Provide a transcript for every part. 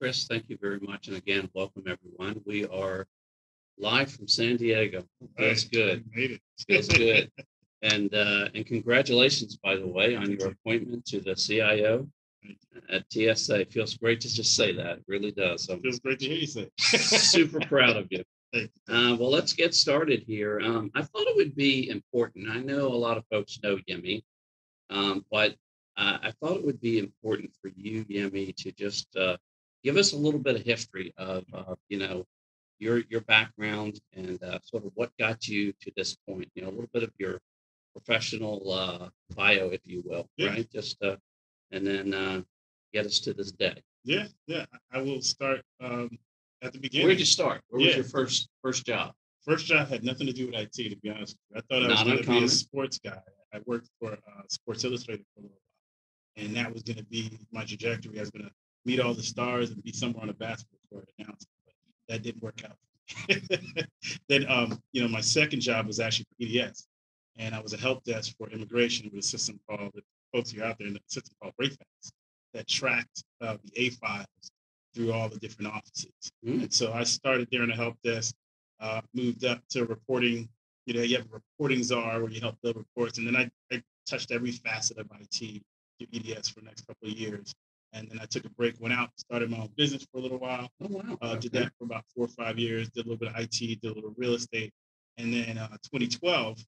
Chris, thank you very much. And again, welcome everyone. We are live from San Diego. That's Right, good. we Made it. Feels good. And uh, and congratulations, by the way, on your appointment to the CIO at TSA. Feels great to just say that. It really does. I'm Feels great to hear you say. super proud of you. You. Uh, well, let's get started here. Um, I thought it would be important. I know a lot of folks know Yemi, um, but uh, I thought it would be important for you, Yemi, to just uh, give us a little bit of history of, uh, you know, your your background and uh, sort of what got you to this point. You know, a little bit of your professional uh, bio, if you will, Yeah. right? Just uh, and then uh, get us to this day. Yeah, yeah. I will start um, at the beginning. Where'd you start? Where was your first first job? First job had nothing to do with IT, to be honest. with you. I thought I was going to be a sports guy. I worked for uh, Sports Illustrated for a little while, and that was going to be my trajectory. I was going to meet all the stars and be somewhere on a basketball court announcing, but that didn't work out. then, um, you know, my second job was actually for EDS, and I was a help desk for immigration with a system called, the folks who are out there, a system called RAFACS that tracked uh, the A files through all the different offices. Mm. And so I started there in the help desk, uh, moved up to reporting. You know, you have a reporting czar where you help build reports, and then I, I touched every facet of IT through EDS for the next couple of years. And then I took a break, went out, started my own business for a little while. Oh wow! Uh, Did that for about four or five years. Did a little bit of IT, did a little real estate, and then uh, 2012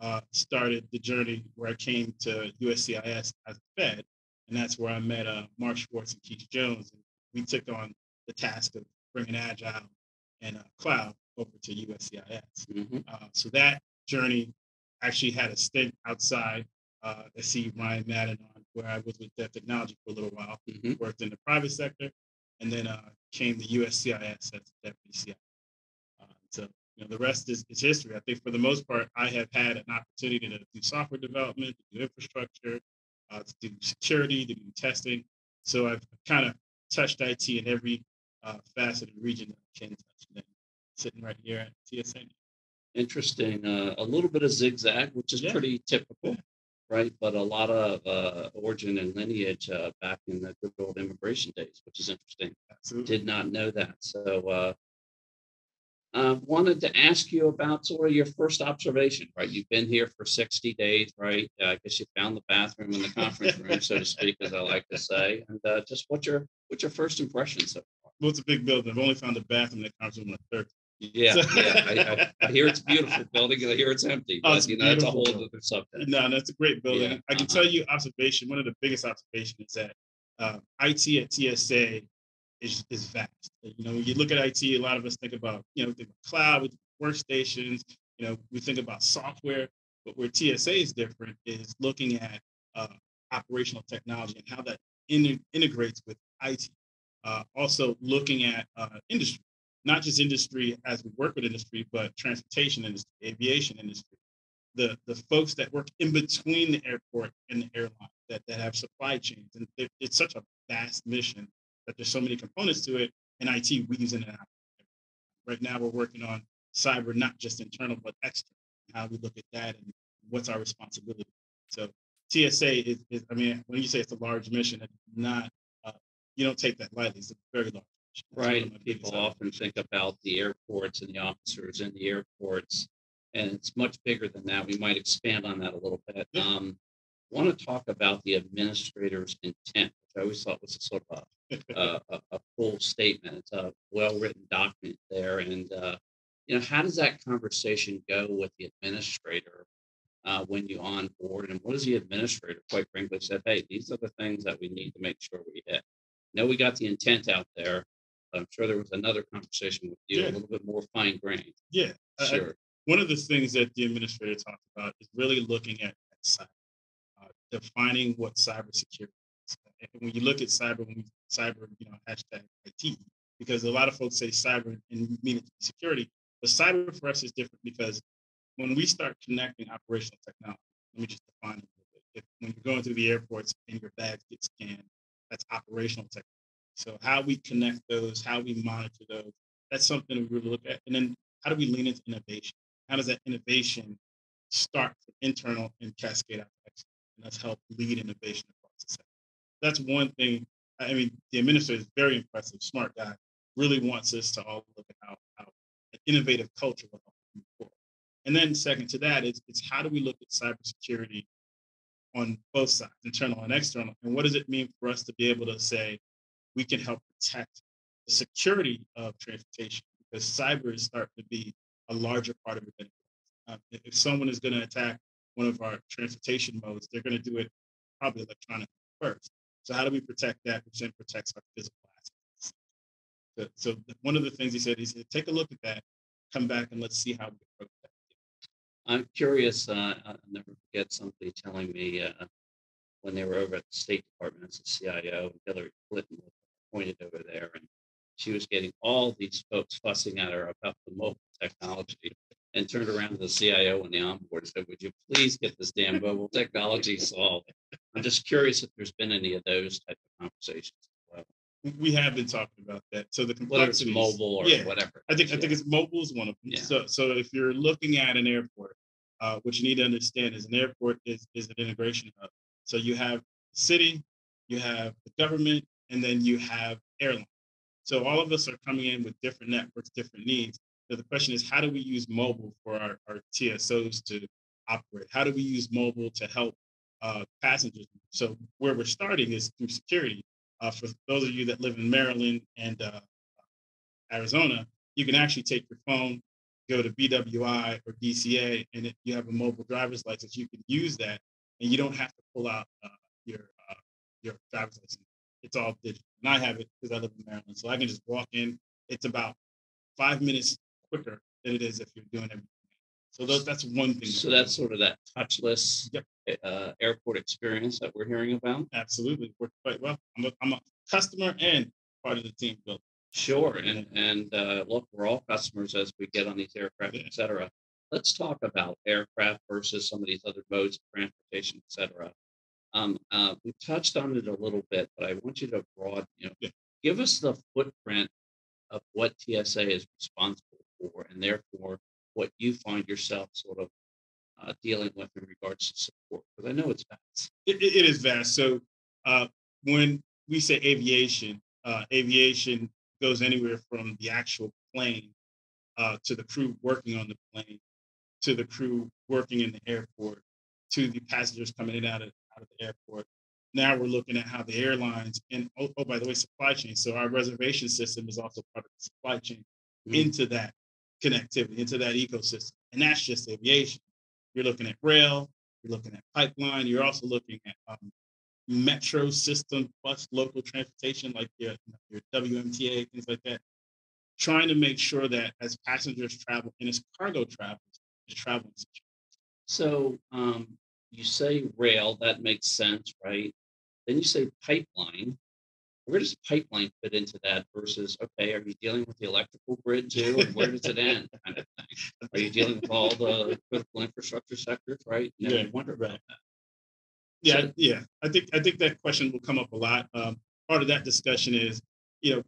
uh, started the journey where I came to USCIS as a Fed, and that's where I met uh, Mark Schwartz and Keith Jones. And we took on the task of bringing Agile and uh, cloud over to USCIS. Mhm. Uh, so that journey actually had a stint outside. Uh, I see Ryan Madden where I was with Dev Technology for a little while Mhm. worked in the private sector, and then uh, came to USCIS as deputy CIO. Uh, so you know the rest is, is history. I think for the most part, I have had an opportunity to do software development, to do infrastructure, uh, to do security, to do testing. So I've kind of touched IT in every uh, facet of the region that I can touch. And then sitting right here at TSA. Interesting. Uh, a little bit of zigzag, which is Yeah. pretty typical, right? But a lot of uh, origin and lineage uh, back in the good old immigration days, which is interesting. Absolutely. Did not know that. So, uh, uh, wanted to ask you about sort of your first observation, right? You've been here for 60 days, right? Uh, I guess you found the bathroom in the conference room, so to speak, as I like to say. And uh, just what's your what's your first impression so far? Well, it's a big building. I've only found the bathroom that comes from the third. Yeah, yeah. I, I, hear it's a beautiful building, and I hear it's empty, Oh, but it's you know, that's a whole other subject. No, that's a great building. Yeah, I can uh-huh. tell you observation. One of the biggest observations is that uh, IT at TSA is is vast. You know, when you look at IT, a lot of us think about you know the cloud, about workstations. You know, we think about software. But where TSA is different is looking at uh, operational technology and how that in- integrates with IT. Uh, also looking at uh, industry, not just industry as we work with industry, but transportation industry, aviation industry the the folks that work in between the airport and the airline that, that have supply chains and it, it's such a vast mission that there's so many components to it and IT weaves in and out. Right now we're working on cyber not just internal but external how we look at that and what's our responsibility. So TSA is, is I mean when you say it's a large mission it's not uh, you don't take that lightly it's a very large mission. It's of Right. People often think about the airports and the officers in the airports, and it's much bigger than that. We might expand on that a little bit. Yeah. Um, want to talk about the administrator's intent, which I always thought was a sort of a, a, a, a full statement. It's a well-written document there, and uh, you know, how does that conversation go with the administrator uh, when you onboard? And what does the administrator, quite frankly, said? Hey, these are the things that we need to make sure we hit. Know we got the intent out there. I'm sure there was another conversation with you, Yeah. a little bit more fine grained. yeah I- I- Sure. one of the things that the administrator talked about is really looking at, at cyber, uh, defining what cybersecurity is. And when you look at cyber, when we cyber, you know, hashtag IT, because a lot of folks say cyber and mean it to be security, but cyber for us is different because when we start connecting operational technology, let me just define it a little bit. If, when you're going through the airports and your bags get scanned, that's operational technology. So how we connect those, how we monitor those, that's something we really look at. And then how do we lean into innovation? How does that innovation start from internal and cascade out? And that's help lead innovation across the sector. That's one thing I mean, the administrator is very impressive, smart guy. Really wants us to all look at how, how an innovative culture will help move forward. And then second to that is it's how do we look at cybersecurity on both sides, internal and external, and what does it mean for us to be able to say we can help protect the security of transportation because cyber is starting to be a larger part of it if if someone is going to attack one of our transportation modes, they're going to do it probably electronically first. So how do we protect that, which then protects our physical assets? So, so one of the things he said, he said, take a look at that, come back and let's see how we approach that. I'm curious, uh, I'll never forget somebody telling me, uh, when they were over at the State Department as a CIO, Hillary Clinton was appointed over there and she was getting all these folks fussing at her about the mobile technology and turned around to the CIO and the onboard and said, would you please get this damn mobile technology solved? I'm just curious if there's been any of those type of conversations. as well, We- have been talking about that. So the it's mobile or Yeah. whatever. I think I think it's mobile is one of them. Yeah. So so if you're looking at an airport, uh, what you need to understand is an airport is is an integration hub. So you have city, you have the government, and then you have airlines. So all of us are coming in with different networks, different needs. So the question is, how do we use mobile for our, our TSOs to operate? How do we use mobile to help uh, passengers? So where we're starting is through security. Uh, for those of you that live in Maryland and uh, Arizona, you can actually take your phone, go to BWI or DCA, and if you have a mobile driver's license, you can use that, and you don't have to pull out uh, your uh, your driver's license. It's all digital, and I have it because I live in Maryland, so I can just walk in. It's about five minutes quicker than it is if you're doing everything. So those, that's one thing. So that's sort of that touchless Yep. uh, airport experience that we're hearing about. absolutely worked quite well. I'm a, I'm a customer and part of the team built. Sure, and and uh, look, we're all customers as we get on these aircraft, Yeah. et cetera. Let's talk about aircraft versus some of these other modes of transportation, et cetera. Um, uh, we touched on it a little bit, but I want you to broad, you know, Yeah. give us the footprint of what TSA is responsible for, and therefore what you find yourself sort of uh, dealing with in regards to support. Because I know it's vast. It, it- it is vast. So uh, when we say aviation, uh, aviation goes anywhere from the actual plane uh, to the crew working on the plane, to the crew working in the airport, to the passengers coming in and out of, out of the airport. Now we're looking at how the airlines and oh, oh by the way, supply chain. So our reservation system is also part of the supply chain Mhm. into that connectivity, into that ecosystem. And that's just aviation. You're looking at rail, you're looking at pipeline, you're also looking at um, metro system plus local transportation like your, your WMTA, things like that. Trying to make sure that as passengers travel and as cargo travels, is traveling. So um, you say rail, that makes sense, right? Then you say pipeline. Where does pipeline fit into that versus, okay, are you dealing with the electrical grid too? And where does it end? Kind of thing. Are you dealing with all the critical infrastructure sectors, right? Never Yeah, wonder about that. Yeah, So- yeah. I think I think that question will come up a lot. Um, part of that discussion is, you know,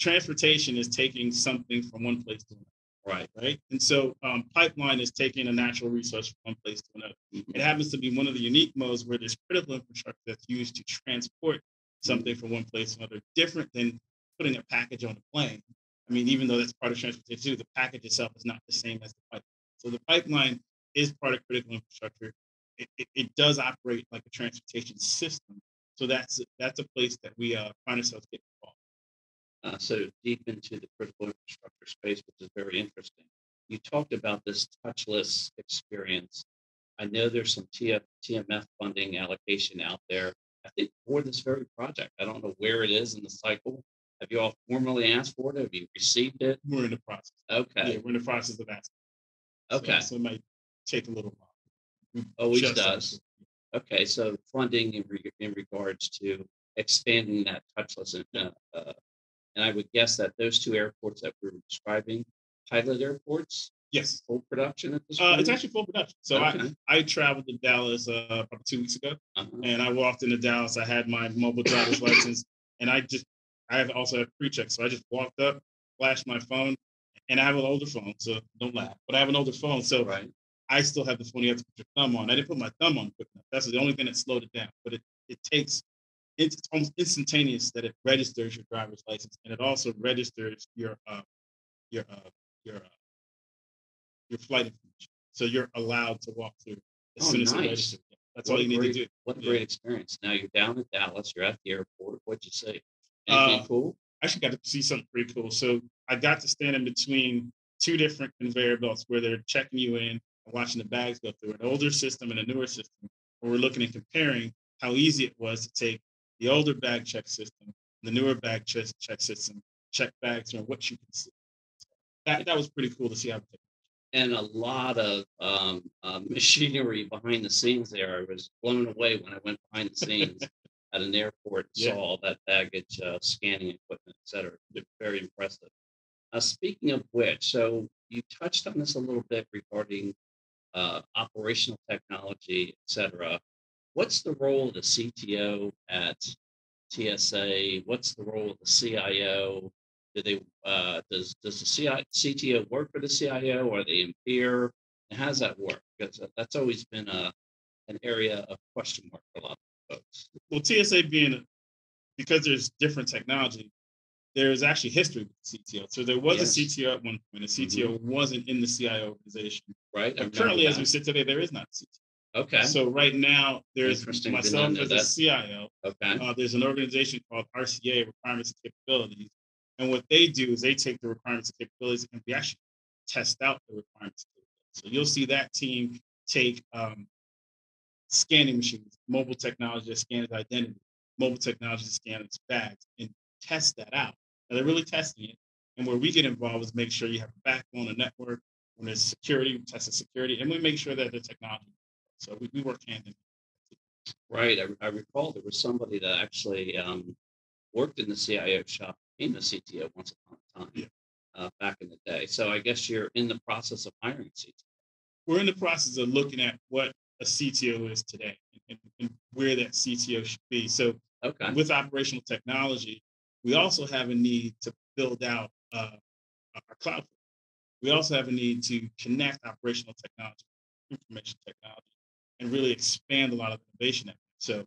transportation is taking something from one place to another, Right. right? And so um, pipeline is taking a natural resource from one place to another. It happens to be one of the unique modes where there's critical infrastructure that's used to transport something from one place to another, different than putting a package on a plane. I mean, even though that's part of transportation too, the package itself is not the same as the pipeline. So the pipeline is part of critical infrastructure. It, it, it does operate like a transportation system. So that's that's a place that we uh, find ourselves getting. Uh, so deep into the critical infrastructure space, which is very interesting. You talked about this touchless experience. I know there's some TF, TMF funding allocation out there. I think for this very project. I don't know where it is in the cycle. Have you all formally asked for it? Have you received it? We're in the process. Okay. Yeah, we're in the process of asking. Okay. So, it might take a little while. Always just does. Okay. So funding in, re- in regards to expanding that touchless, uh, uh, and I would guess that those two airports that we're describing, pilot airports, Yes. full production at this Uh, it's actually full production. So Okay. I, I traveled to Dallas uh, about two weeks ago, Uh-huh. and I walked into Dallas. I had my mobile driver's license, and I just I have also have pre-check. So I just walked up, flashed my phone, and I have an older phone, so don't laugh. But I have an older phone, so Right. I still have the phone you have to put your thumb on. I didn't put my thumb on quick enough. That's the only thing that slowed it down. But it, it takes it's almost instantaneous that it registers your driver's license and it also registers your uh, your uh, your uh, your flight information. So you're allowed to walk through as Oh, soon as it registers. That's What all you need great- to do. What a Yeah. great experience. Now you're down in Dallas, you're at the airport. What'd you see? Uh, Anything cool? I actually got to see something pretty cool. So I got to stand in between two different conveyor belts where they're checking you in and watching the bags go through an older system and a newer system. Where we're looking and comparing how easy it was to take the older bag check system, the newer bag check, check system, check bags from what you can see. That that was pretty cool to see how. and a lot of um, uh, machinery behind the scenes there. I was blown away when I went behind the scenes at an airport and Yeah. saw all that baggage uh, scanning equipment, et cetera. Very impressive. Uh, speaking of which, so you touched on this a little bit regarding uh, operational technology, et cetera. What's the role of the CTO at TSA? What's the role of the CIO? Do they uh, does does the CI, CTO work for the CIO? Are they in peer? And how does that work? Because that's always been a an area of question mark for a lot of folks. Well, TSA being because there's different technology, there is actually history with the CTO. So there was Yes. a CTO at one point. A CTO wasn't in the CIO organization. Right? Remember currently, as we sit today, there is not a CTO. Okay. So right now, there's Interesting. Myself as a. CIO. okay. Uh, there's an organization called RCA, Requirements and Capabilities. And what they do is they take the requirements and capabilities and we actually test out the requirements. So you'll see that team take um, scanning machines, mobile technology that scans identity, mobile technology that scans bags, and test that out. Now they're really testing it. And where we get involved is make sure you have a backbone, a network. When there's security, we test the security, and we make sure that the technology. So we, we work hand in hand. Right. I, I recall there was somebody that actually um, worked in the CIO shop, in the CTO once upon a time, Yeah. uh, back in the day. So I guess you're in the process of hiring a CTO. we're in the process of looking at what a CTO is today and, and where that CTO should be. So Okay. with operational technology, we also have a need to build out uh, our cloud. We also have a need to connect operational technology, information technology, and really expand a lot of innovation. So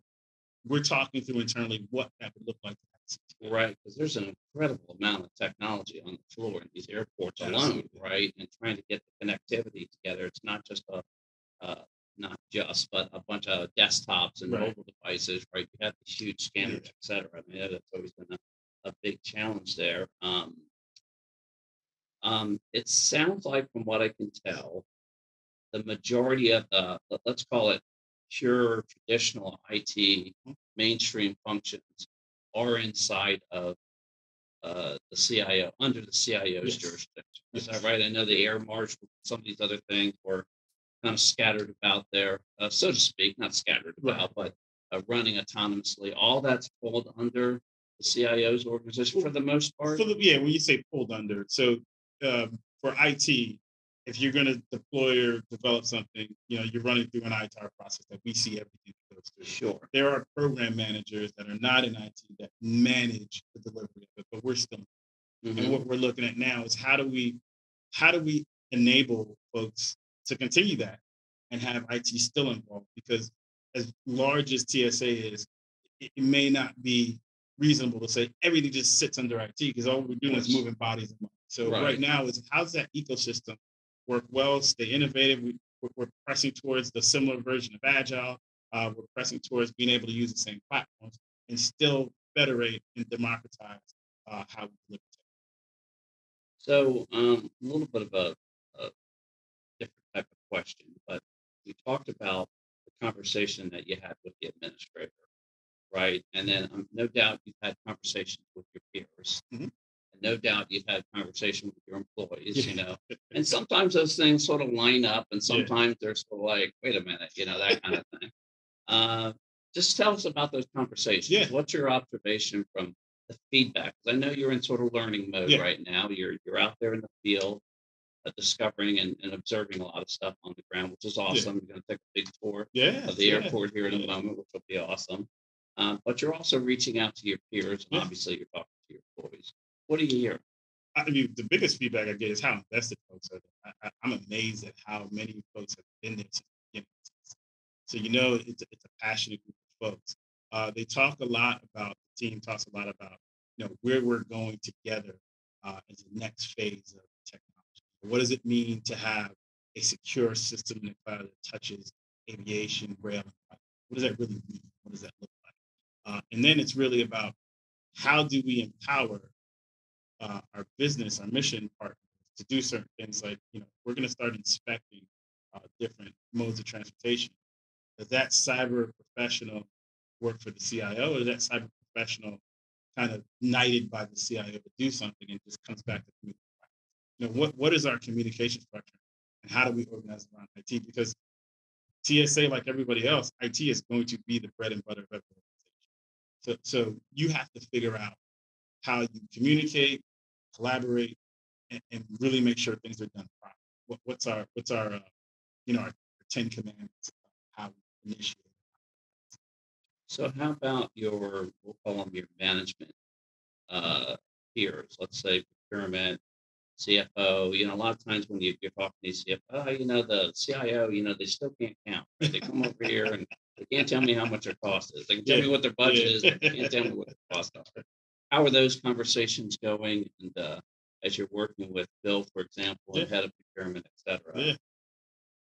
we're talking through internally what that would look like. to have a CTO. Right, because there's an incredible amount of technology on the floor in these airports alone, right? And trying to get the connectivity together. It's not just a, uh, not just, but a bunch of desktops and Right. mobile devices, right? You have these huge scanners, et cetera. I mean, that's always been a, a big challenge there. Um, um, it sounds like, from what I can tell, the majority of the, let- let's call it pure traditional IT mainstream functions are inside of uh, the CIO, under the CIO's Yes. jurisdiction. Is that right? I know the air marshal, some of these other things were kind of scattered about there, uh, so to speak, not scattered Right. about, but uh, running autonomously. All that's pulled under the CIO's organization for the most part. For the, yeah, when you say pulled under, so um, for IT, if you're going to deploy or develop something, you know, you're running through an ITAR process that we see everything that goes through. Sure. There are program managers that are not in IT that manage the delivery of it, but we're still. And Mhm. what we're looking at now is how do we, how do we enable folks to continue that and have IT still involved? Because as large as TSA is, it, it may not be reasonable to say everything just sits under IT because all we're doing is moving bodies and money. So Right. right. now is how's that ecosystem work well, stay innovative. We, we're, we're pressing towards the similar version of Agile. Uh, we're pressing towards being able to use the same platforms and still federate and democratize uh, how we deliver. So, um, a little bit of a, a different type of question, but you talked about the conversation that you had with the administrator, right? And then um, no doubt you've had conversations with your peers. Mhm. No doubt you've had conversation with your employees, you know. And sometimes those things sort of line up, and Yeah. sometimes they're sort of like, wait a minute, you know, that kind of thing. Uh, just tell us about those conversations. Yeah. What's your observation from the feedback? 'Cause I know you're in sort of learning mode Yeah. right now. You're you're out there in the field, uh, discovering and, and observing a lot of stuff on the ground, which is awesome. You're going to take a big tour Yeah. of the yeah. airport here in a moment, which will be awesome. Um, but you're also reaching out to your peers, and Yeah. obviously you're talking to your employees. What do you hear? I mean, the biggest feedback I get is how invested folks are. I, I'm amazed at how many folks have been there since the beginning. So you know, it's a, it's a passionate group of folks. Uh, they talk a lot about the team talks a lot about you know where we're going together uh, as the next phase of technology. What does it mean to have a secure system in the cloud that touches aviation, rail? What does that really mean? What does that look like? Uh, and then it's really about how do we empower uh, our business, our mission partners to do certain things like, you know, we're going to start inspecting uh, different modes of transportation. Does that cyber professional work for the CIO or is that cyber professional kind of knighted by the CIO to do something and just comes back to community? You know, what, what is our communication structure and how do we organize around IT? Because TSA, like everybody else, IT is going to be the bread and butter of every organization. So, so you have to figure out how you communicate, collaborate, and, and really make sure things are done properly. What, what's our what's our uh, you know our Ten Commandments? How we initiate. So how about your, we'll call them your management uh, peers, let's say procurement, CFO, you know, a lot of times when you, you're talking to CFO, you know, the CIO, you know, they still can't count. They come over here and they can't tell me how much their cost is. They can tell me what their budget is, but they can't tell me what the cost are. How are those conversations going? And uh, as you're working with Bill, for example, and head of procurement, et cetera? Yeah.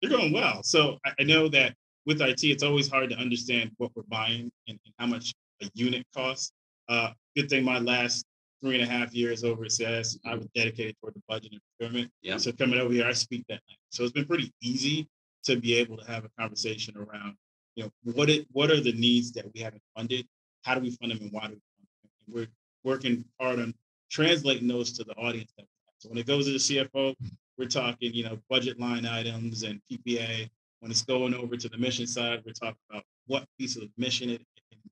They're going well. So I, I know that with IT, it's always hard to understand what we're buying and, and how much a unit costs. Uh, good thing my last three and a half years over at CS, I was dedicated toward the budget and procurement. Yeah. So coming over here, I speak that language. So it's been pretty easy to be able to have a conversation around, you know, what it what are the needs that we haven't funded? How do we fund them and why do we fund them? And we're working hard on translating those to the audience. Have. So when it goes to the CFO, we're talking, you know, budget line items and PPA. When it's going over to the mission side, we're talking about what piece of the mission it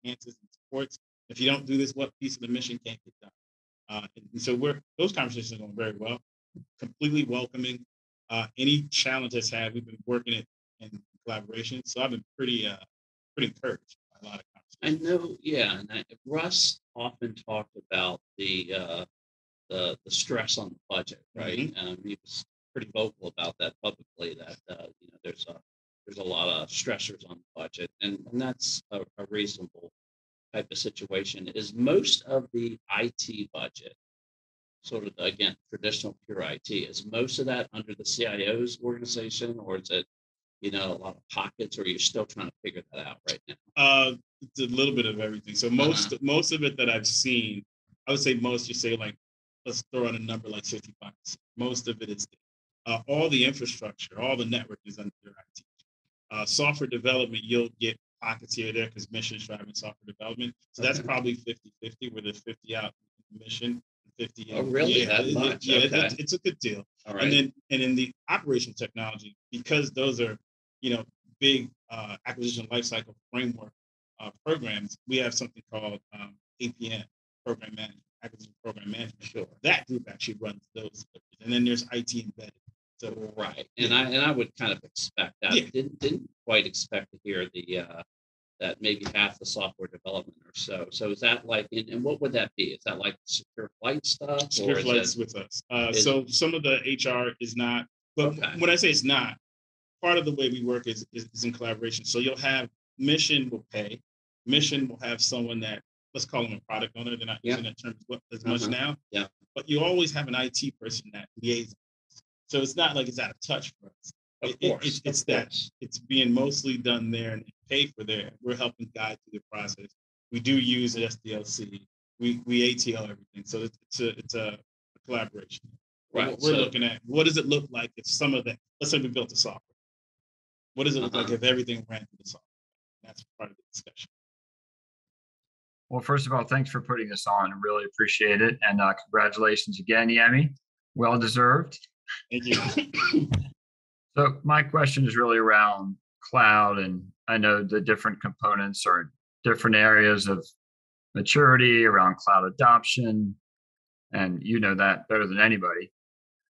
enhances and supports. If you don't do this, what piece of the mission can't get done? Uh, and so we're those conversations are going very well, completely welcoming. Uh, any challenge that's had, we've been working it in collaboration. So I've been pretty, uh, pretty encouraged by a lot of conversations. I know, yeah, and I, Russ often talked about the uh, the the stress on the budget, right? Um, he was pretty vocal about that publicly. That uh, you know, there's a there's a lot of stressors on the budget, and, and that's a, a reasonable type of situation. Is most of the IT budget sort of again traditional pure IT? Is most of that under the CIO's organization, or is it you know a lot of pockets, or you're still trying to figure that out right now? Uh, it's a little bit of everything. So most most of it that I've seen, I would say most. You say like, let's throw out a number like fifty five. Most of it is uh, all the infrastructure, all the network is under IT. Uh, software development, you'll get pockets here or there because mission is driving software development. So that's probably 50-50, where there's 50 out mission, 50. Oh, really? Yeah, That much? Yeah, Okay. it's, it's a good deal. All And then and in the operational technology, because those are you know big uh, acquisition lifecycle framework uh, programs, we have something called um, APM, program management, acquisition program management. Sure. That group actually runs those, and then there's IT embedded. So Right, and I, and I would kind of expect that, Yeah. didn't, didn't quite expect to hear the, uh, that maybe half the software development or so, so is that like, and, and what would that be? Is that like secure flight stuff? secure flights it- with us. Uh, is- so some of the HR is not, but Okay. when I say it's not, part of the way we work is, is, is in collaboration. So you'll have mission will pay, mission will have someone that let's call them a product owner. They're not Yeah. using that term as, much Uh-huh. now. Yeah. But you always have an IT person that liaison. So it's not like it's out of touch for us. Of it- it- course, it's- of that- course. It's being mostly done there and paid for there. We're helping guide through the process. We do use an SDLC. We we ATL everything. So it's, it's a it's a collaboration. Right, What we're so- looking at, what does it look like if some of that, let's say we built the software. What does it look like Uh-huh. if everything ran through the software? That's part of the discussion. Well, first of all, thanks for putting this on. I really appreciate it. And uh, congratulations again, Yemi. Well deserved. Thank you. So my question is really around cloud, and I know the different components are different areas of maturity around cloud adoption, and you know that better than anybody.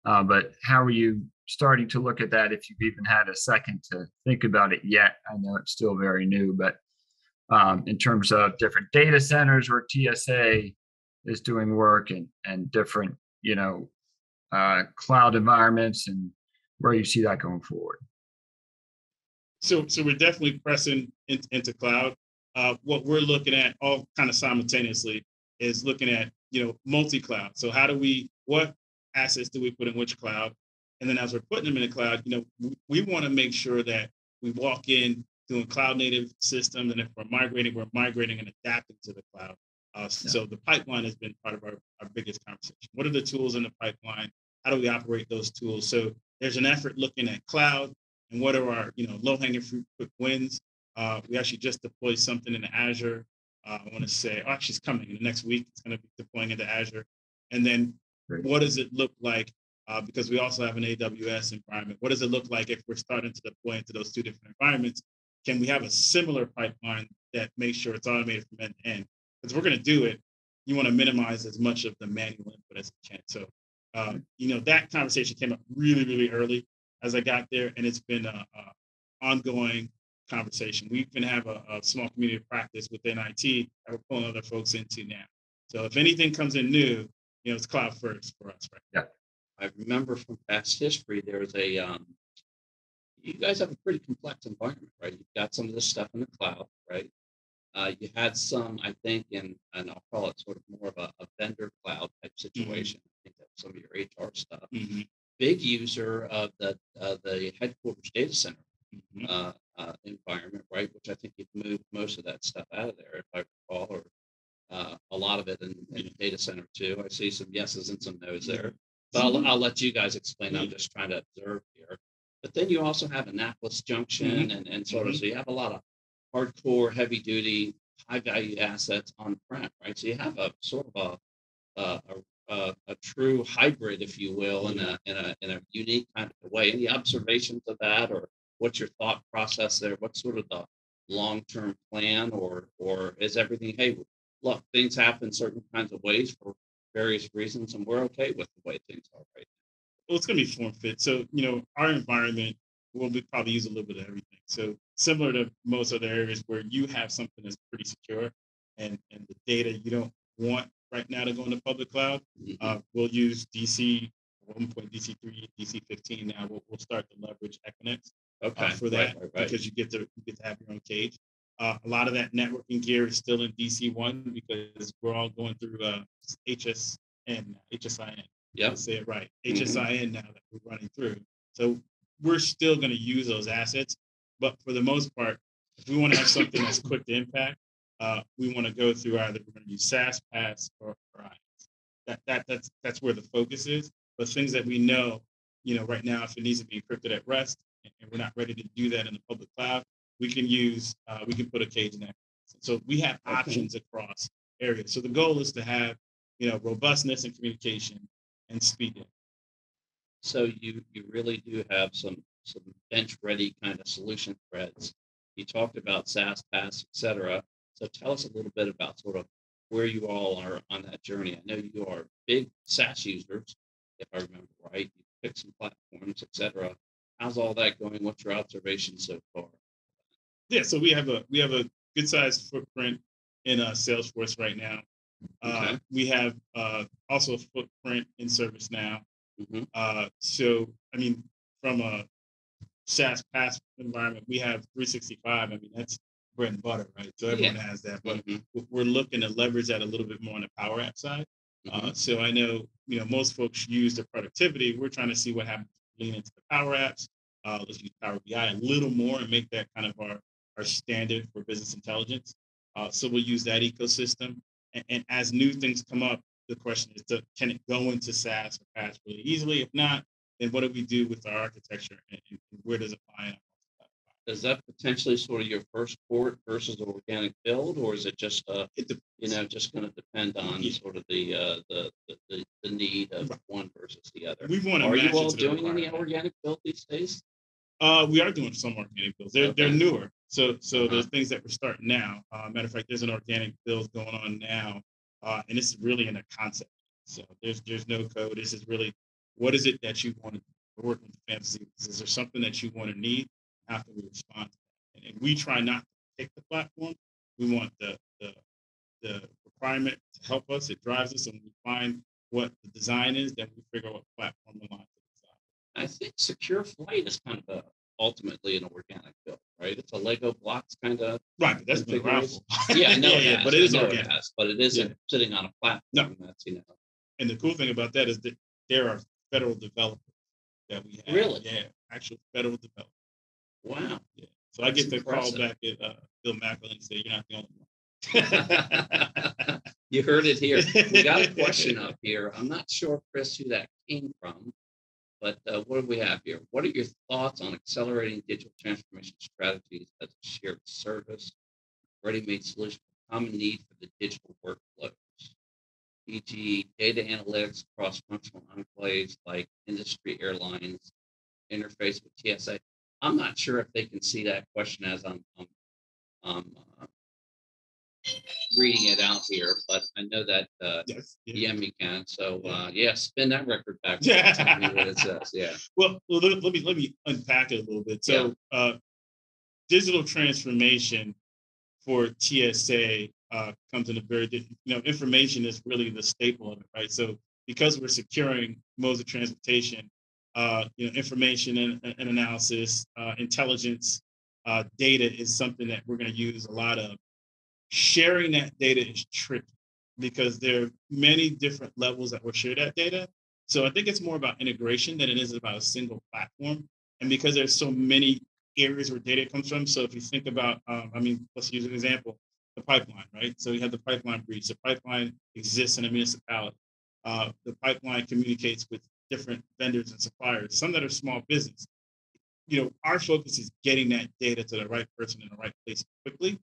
Uh, but how are you starting to look at that? If you've even had a second to think about it yet, I know it's still very new, but um, in terms of different data centers where TSA is doing work and and different, you know, uh, cloud environments and where you see that going forward. So, so we're definitely pressing in, into cloud. uh, what we're looking at all kind of simultaneously is looking at you know multi-cloud. So how do we what assets do we put in which cloud? And then as we're putting them in the cloud, you know, we, we want to make sure that we walk in doing cloud native systems, and if we're migrating, we're migrating and adapting to the cloud. Uh, Yeah. So the pipeline has been part of our, our biggest conversation. What are the tools in the pipeline? How do we operate those tools? So there's an effort looking at cloud and what are our you know low hanging fruit quick wins. Uh, we actually just deployed something in Azure. Uh, I want to say, oh, actually, it's coming in the next week. It's going to be deploying into Azure. And then Great. what does it look like? Uh, because we also have an AWS environment. What does it look like if we're starting to deploy into those two different environments? Can we have a similar pipeline that makes sure it's automated from end to end? Because we're going to do it, you want to minimize as much of the manual input as you can. So, uh, you know, that conversation came up really, really early as I got there, and it's been a, ongoing conversation. We even have a, a small community practice within IT that we're pulling other folks into now. So if anything comes in new, you know, it's cloud first for us, right? I remember from past history, there was a, um, you guys have a pretty complex environment, right? You've got some of this stuff in the cloud, right? Uh, you had some, I think, in, and I'll call it sort of more of a, a vendor cloud type situation. I think that's some of your HR stuff. Big user of the, uh, the headquarters data center, Mhm. uh, uh, environment, right? Which I think you've moved most of that stuff out of there, if I recall, or uh, a lot of it in, in the data center too. I see some yeses and some nos there. But I'll, I'll let you guys explain. I'm just trying to observe here. But then you also have Annapolis Junction mm-hmm. and, and sort of, mm-hmm. so you have a lot of hardcore, heavy duty, high value assets on prem, right? So you have a sort of a, a, a, a, a true hybrid, if you will, in a, in a, in a unique kind of way. Any observations of that or what's your thought process there? What's sort of the long-term plan or, or is everything, hey, look, things happen certain kinds of ways for various reasons and we're okay with the way things are right well, it's going to be form fit. So, you know, our environment will be probably use a little bit of everything. So, similar to most other areas where you have something that's pretty secure and, and the data you don't want right now to go in the public cloud, now. uh, we'll use DC, at one point DC3, DC15. Now we'll, we'll start to leverage Equinix Okay. uh, for right, that right, right. because you get to you get to have your own cage. Uh, a lot of that networking gear is still in DC1 because we're all going through uh, HSN, HSIN. Yep. Say it right. HSIN now that we're running through. So we're still going to use those assets, but for the most part, if we want to have something that's quick to impact, uh, we want to go through either we're going to use SaaS, PaaS, or, or IaaS. That that that's that's where the focus is. But things that we know, you know, right now, if it needs to be encrypted at rest, and, and we're not ready to do that in the public cloud, we can use uh, we can put a cage in that. So we have options across areas. So the goal is to have you know robustness and communication and speed. So you, you really do have some, some bench ready kind of solution threads. You talked about SaaS, PaaS, et cetera. So tell us a little bit about sort of where you all are on that journey. I know you are big SaaS users, if I remember right. You picked some platforms, et cetera. How's all that going? What's your observation so far? Yeah, so we have a we have a good sized footprint in uh, Salesforce right now. Uh, we have uh, also a footprint in ServiceNow. Mhm. Uh, so I mean, from a SaaS PaaS environment, we have 365. I mean, that's bread and butter, right? So everyone has that, but Mhm, we're looking to leverage that a little bit more on the Power App side. Uh, mhm. so I know you know most folks use the productivity. We're trying to see what happens. Lean into the Power Apps. Uh, let's use Power BI a little more and make that kind of our our standard for business intelligence. Uh, so we'll use that ecosystem. And, and as new things come up, the question is, to, can it go into SaaS or PaaS really easily? If not, then what do we do with our architecture and, and where does it lie? in Is that potentially sort of your first port versus organic build, or is it just, uh, It you know, just going to depend on Yeah. sort of the, uh, the, the, the, need of Right. one versus the other? We want to Are you all doing any organic build these days? Uh, we are doing some organic builds. They're they're newer, so so Uh-huh. things that we're starting now. Uh, matter of fact, there's an organic build going on now, uh, and it's really in a concept. So there's there's no code. This is really what is it that you want to we're working with fantasy. Is there something that you want to need? How can we respond? And, and we try not to pick the platform. We want the the the requirement to help us. It drives us, and we find what the design is, then we figure out what platform aligns to the design. I think secure flight is kind of a ultimately an organic build, right? It's a Lego blocks kind of. Right, that's been around. Yeah, I know it yeah, but it is I is know organic. has, But it isn't sitting on a platform No. that's, you know, And the cool thing about that is that there are federal developers that we have. Really? Yeah, actual federal developers. wow. Yeah. So I get That's the call back at uh, Bill Macklin and say, "You're not the only one." You heard it here. We got a question up here. I'm not sure, Chris, who that came from. But uh, what do we have here? What are your thoughts on accelerating digital transformation strategies as a shared service, ready-made solution, for common need for the digital workflows? E.g., data analytics, cross-functional enclaves like industry airlines, interface with TSA. I'm not sure if they can see that question as I'm, I'm, uh, reading it out here, but I know that uh, yes. yeah. Yemi can. So Yeah. uh, yeah, spin that record back. Yeah. Tell me what it says. Yeah. Well, let, let me let me unpack it a little bit. So, uh, digital transformation for TSA uh, comes in a very you know information is really the staple of it, right? So because we're securing modes of transportation, uh, you know, information and, and analysis, uh, intelligence, uh, data is something that we're going to use a lot of. Sharing that data is tricky because there are many different levels that we'll share that data. So I think it's more about integration than it is about a single platform. And because there's so many areas where data comes from, so if you think about, um, I mean, let's use an example, the pipeline, right? So you have the pipeline breach. The pipeline exists in a municipality. Uh, the pipeline communicates with different vendors and suppliers, some that are small business. You know, our focus is getting that data to the right person in the right place quickly,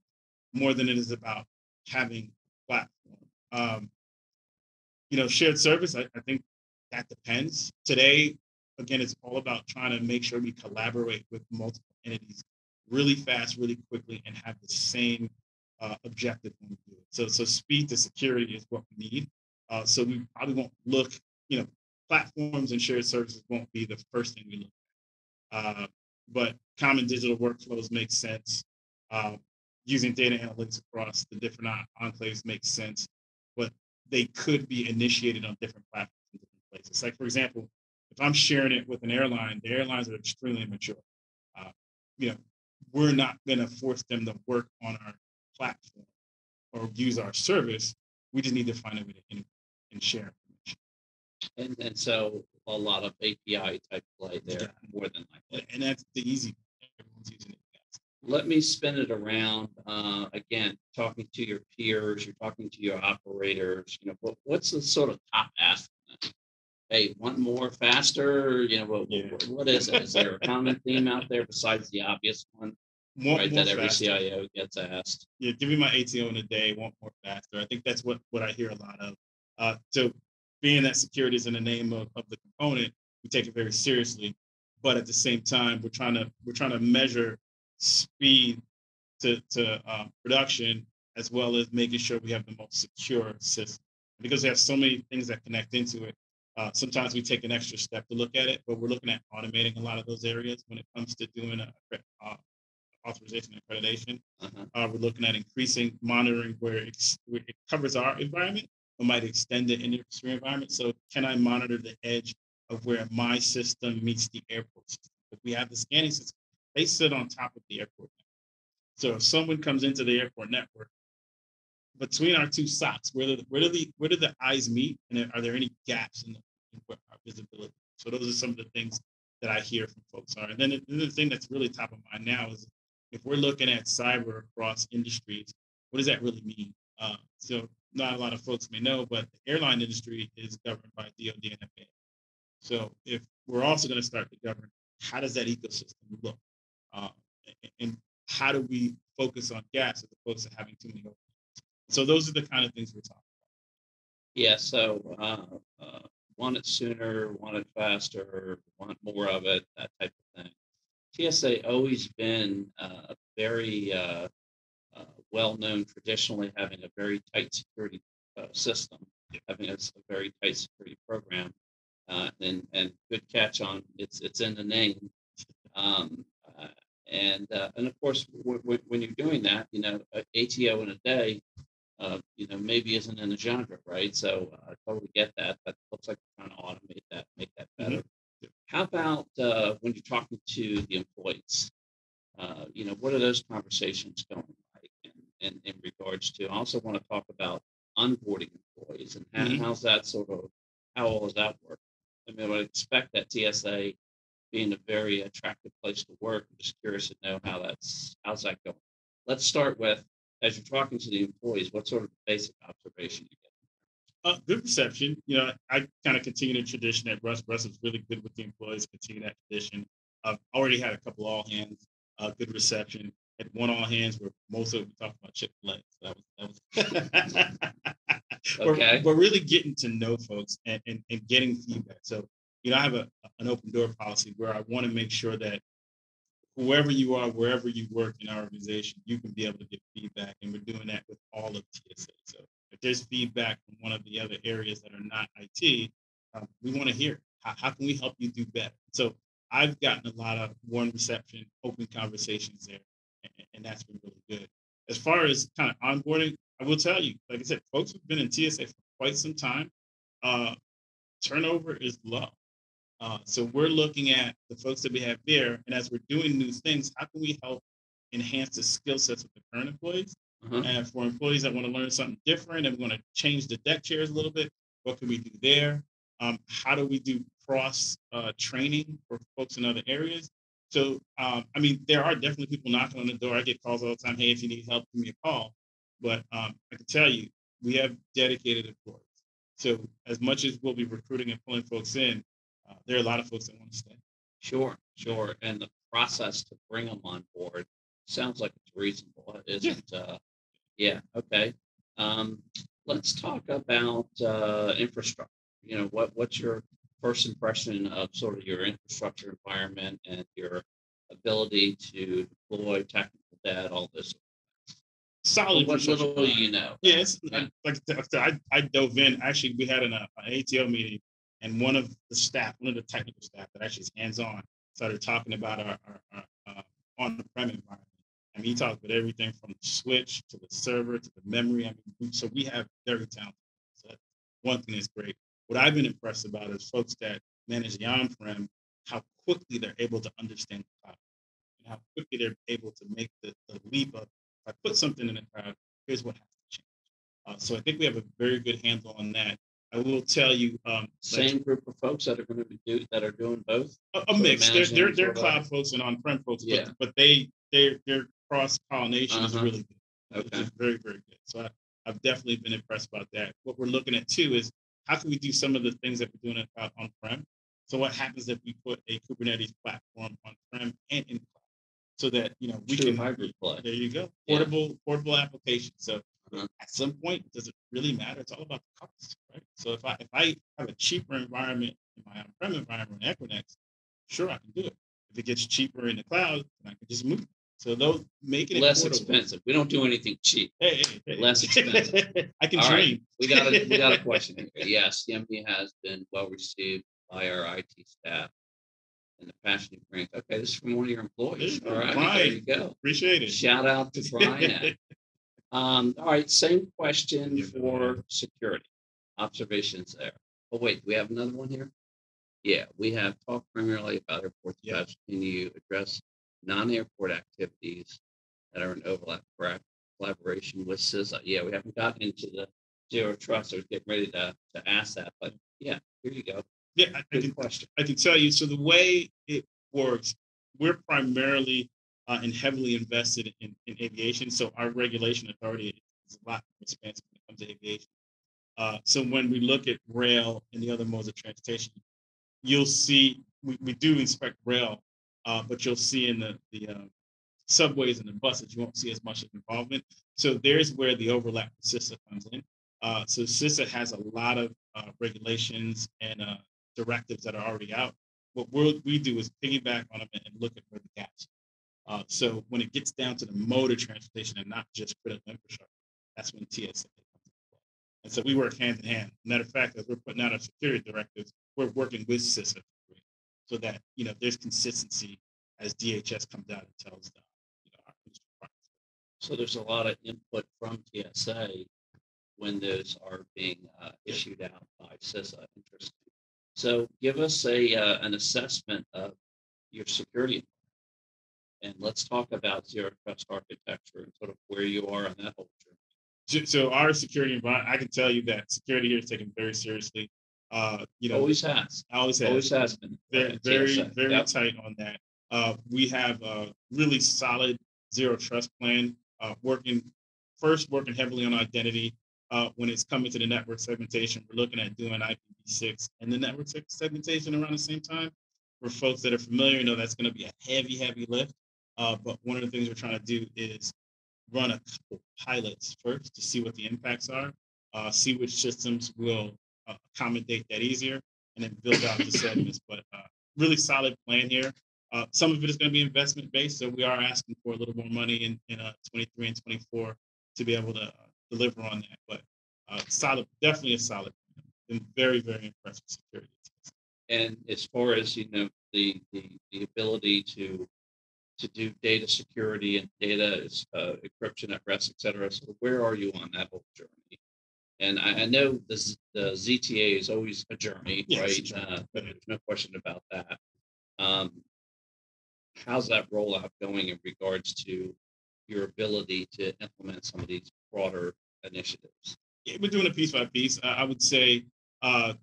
more than it is about having a platform. Um, you know, shared service, I, I think that depends. Today, again, it's all about trying to make sure we collaborate with multiple entities really fast, really quickly, and have the same uh, objective when we do it. So, so speed to security is what we need. Uh, so we probably won't look, you know, platforms and shared services won't be the first thing we look at. Uh, but common digital workflows make sense. Using data analytics across the different en- enclaves makes sense, but they could be initiated on different platforms in different places. Like, for example, if I'm sharing it with an airline, the airlines are extremely mature. Uh, you know, we're not going to force them to work on our platform or use our service. We just need to find a way to integrate and share information. And and so a lot of API type play there Yeah. more than likely. And that's the easy. one. Everyone's using it. Let me spin it around. Uh, again, talking to your peers, you're talking to your operators. You know, what, what's the sort of top ask? Hey, one more faster. You know, what, Yeah. what, what is it? Is there a common theme out there besides the obvious one, More, right? more That every faster. CIO gets asked. yeah, give me my ATO in a day, want more faster. I think that's what what I hear a lot of. Uh, so being that security is in the name of, of the component, we take it very seriously. But at the same time, we're trying to we're trying to measure speed to to um, production as well as making sure we have the most secure system. Because we have so many things that connect into it. Uh, sometimes we take an extra step to look at it, but we're looking at automating a lot of those areas when it comes to doing a, uh, authorization and accreditation. Uh-huh. Uh, we're looking at increasing monitoring where it's, where it covers our environment, but might extend it in the industry environment. So can I monitor the edge of where my system meets the airport system? If we have the scanning system, they sit on top of the airport. So if someone comes into the airport network, between our two SOCs, where do, the, where do the where do the eyes meet, and are there any gaps in, the, in our visibility? So those are some of the things that I hear from folks are. And then the, the thing that's really top of mind now is if we're looking at cyber across industries, what does that really mean? Uh, so not a lot of folks may know, but the airline industry is governed by DOT and FAA. So if we're also going to start to govern, how does that ecosystem look? Uh, and how do we focus on gas as opposed to having too many openings? So those are the kind of things we're talking about. Yeah, so uh, uh, want it sooner, want it faster, want more of it, that type of thing. TSA always been uh, very uh, uh, well-known traditionally having a very tight security uh, system, having a, very tight security program, uh, and and good catch on it's it's in the name. Um, and uh, and of course, w- w- when you're doing that, you know, ATO in a day uh, you know, maybe isn't in the genre, right? So uh, I totally get that. That looks like we're trying to automate that, make that better. Yep. How about uh, when you're talking to the employees? Uh, you know, what are those conversations going like in, in, in regards to? I also want to talk about onboarding employees and how, Mhm. how's that sort of how all does that work? I mean, I would expect that TSA being a very attractive place to work. I'm just curious to know how that's how's that going. Let's start with as you're talking to the employees, what sort of basic observation you get? Uh, good reception. You know, I kind of continue the tradition that Russ. Russ is really good with the employees. Continue that tradition. I've already had a couple all hands. Uh, good reception. Had one all hands where most of it we talked about Chick Fil A. So that was that was. Okay. we're, we're really getting to know folks and, and, and getting feedback. So you know, I have a an open door policy where I want to make sure that whoever you are, wherever you work in our organization, you can be able to get feedback. And we're doing that with all of TSA. So if there's feedback from one of the other areas that are not IT, um, we want to hear how, how can we help you do better. So I've gotten a lot of warm reception, open conversations there, and, and that's been really good. As far as kind of onboarding, I will tell you, like I said, folks who've been in TSA for quite some time, uh, turnover is low. Uh, so we're looking at the folks that we have there, and as we're doing new things, how can we help enhance the skill sets of the current employees? Uh-huh. And for employees that want to learn something different and want to change the deck chairs a little bit, what can we do there? Um, how do we do cross uh, training for folks in other areas? So, um, I mean, there are definitely people knocking on the door. I get calls all the time. Hey, if you need help, give me a call. But um, I can tell you, we have dedicated employees. So, as much as we'll be recruiting and pulling folks in, uh, there are a lot of folks that want to stay. Sure, sure. And the process to bring them on board sounds like it's reasonable. It Yeah. isn't, uh, yeah, okay. Um, let's talk about, uh, infrastructure. You know, what, what's your first impression of sort of your infrastructure environment and your ability to deploy technical debt, all this? Solid. What little you know? Yeah, Yeah. like I I, I dove in. Actually, we had an, uh, an ATO meeting, and one of the staff, one of the technical staff that actually is hands on, started talking about our, our, our uh, on-prem environment. I mean, he talked about everything from the switch to the server to the memory. I mean, so we have very talented. So one thing that's great. What I've been impressed about is folks that manage the on-prem, how quickly they're able to understand the cloud, and how quickly they're able to make the, the leap of if I put something in the cloud, here's what has to change. Uh, so I think we have a very good handle on that. I will tell you, um, Same group of folks that are going to be do, that are doing both? a, a mix. They're, they're, they're cloud folks and on-prem folks, Yeah. but, but they their their cross pollination is Uh-huh. really good. It's Okay. just very very good. So I, I've definitely been impressed about that. What we're looking at too is how can we do some of the things that we're doing at on-prem. So what happens if we put a Kubernetes platform on-prem and in cloud, so that you know we True can hybrid play. there you go. Yeah. Portable, portable application. So Uh-huh. at some point, does it really matter? It's all about the cost, right? So if I if I have a cheaper environment in my on-prem environment in Equinix, sure I can do it. If it gets cheaper in the cloud, then I can just move. it. So those making it Less portable- expensive. We don't do anything cheap. Hey, hey, hey. Less expensive. I can All right. dream. We got a, we got a question here. Yes, CMD has been well received by our IT staff. And the passion brings. Okay, this is from one of your employees. All right, you there you go. Appreciate it. Shout out to Brian. Um, all right, same question for security. Observations there. Oh, wait, we have another one here? Yeah, we have talked primarily about airport Yeah. threats. Can you address non-airport activities that are in overlap correct collaboration with CISA? Yeah, we haven't gotten into the zero trust. Was getting ready to, to ask that, but yeah, here you go. Yeah, I, I can question. I can tell you. So the way it works, we're primarily uh, and heavily invested in, in aviation. So our regulation authority is a lot more expansive when it comes to aviation. Uh, so when we look at rail and the other modes of transportation, you'll see we, we do inspect rail, uh, but you'll see in the the uh, subways and the buses, you won't see as much involvement. So there's where the overlap with CISA comes in. Uh, so CISA has a lot of uh, regulations and directives that are already out. What we'll, we do is piggyback on them and look at where the gaps. Uh, so when it gets down to the mode of transportation and not just critical infrastructure, that's when TSA comes into play. And so we work hand in hand. Matter of fact, as we're putting out our security directives, we're working with CISA so that you know there's consistency as DHS comes out and tells them. So there's a lot of input from TSA when those are being uh, issued out by CISA. Interesting. So give us a, uh, an assessment of your security. And let's talk about zero trust architecture and sort of where you are on that whole journey. So- our security environment, I can tell you that security here is taken very seriously. Uh, you know, Always has, I always have always has been. very, very, very Yep. tight on that. Uh, we have a really solid zero trust plan, uh, working, first working heavily on identity. Uh, when it's coming to the network segmentation, we're looking at doing IPv6 and the network segmentation around the same time. For folks that are familiar, you know that's going to be a heavy, heavy lift. Uh, but one of the things we're trying to do is run a couple pilots first to see what the impacts are, uh, see which systems will uh, accommodate that easier, and then build out the segments. But uh, really solid plan here. Uh, some of it is going to be investment based, so we are asking for a little more money in, in uh, 23 and 24 to be able to deliver on that. But solid, definitely a solid. Been very, very impressed with security. And as far as, you know, the, the, the ability to, to do data security and data is, uh, encryption at rest, et cetera. So where are you on that whole journey? And I, I know the, Z- the ZTA is always a journey, a right? journey. Uh, but there's no question about that. Um, how's that rollout going in regards to your ability to implement some of these broader initiatives? Yeah, we're doing it piece by piece. I, I would say, uh,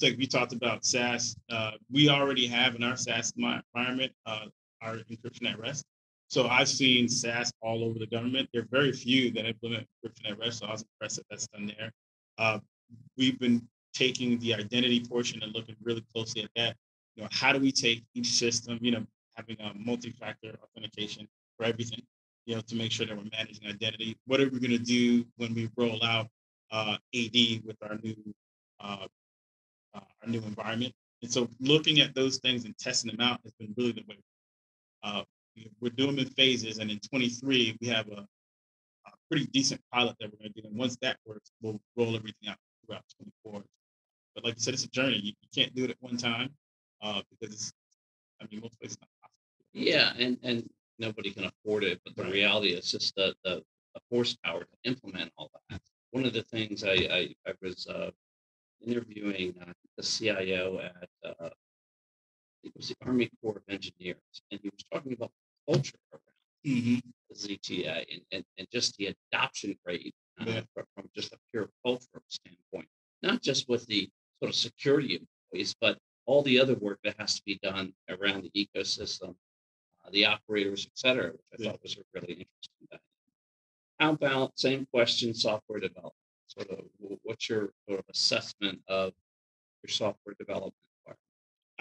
like we talked about SaaS. Uh, we already have in our SaaS environment uh, our encryption at rest. So I've seen SaaS all over the government. There are very few that implement encryption at rest. So I was impressed that that's done there. Uh, we've been taking the identity portion and looking really closely at that. You know, how do we take each system? You know, having a multi-factor authentication for everything. You know, to make sure that we're managing identity. What are we going to do when we roll out uh, AD with our new uh, uh, our new environment. And so looking at those things and testing them out has been really the way. Uh, we- we're doing them in phases, and in 23 we have a, a pretty decent pilot that we're going to do. And once that works, we'll roll everything out throughout 24. But like you said, it's a journey. You, you can't do it at one time uh, because it's. I mean, most places not possible. Yeah, and and nobody can afford it, but the Right. reality is just the, the the horsepower to implement all that. One of the things I I, I was uh, interviewing uh, the CIO at uh, it was the Army Corps of Engineers, and he was talking about the culture around the ZTA and, and, and just the adoption rate uh, Yeah. from, from just a pure cultural standpoint, not just with the sort of security employees, but all the other work that has to be done around the ecosystem, uh, the operators, et cetera, which I Yeah. thought was a really interesting thing. How about same question, software development? Sort of, what's your sort of assessment of your software development?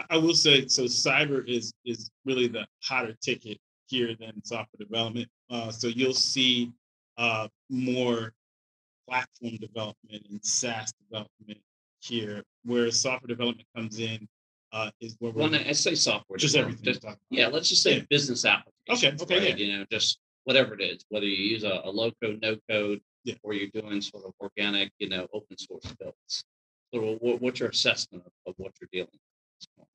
I- will say so. Cyber is is really the hotter ticket here than software development. Uh, so you'll see uh, more platform development and SaaS development here, where software development comes in uh, is where we're When I say software, just everything. just- yeah, let's just say Yeah. business applications. okay, Okay. right? You know, just whatever it is, whether you use a, a low code, no code, Yeah. or you're doing sort of organic, you know, open source builds. So what, what's your assessment of, of what you're dealing with?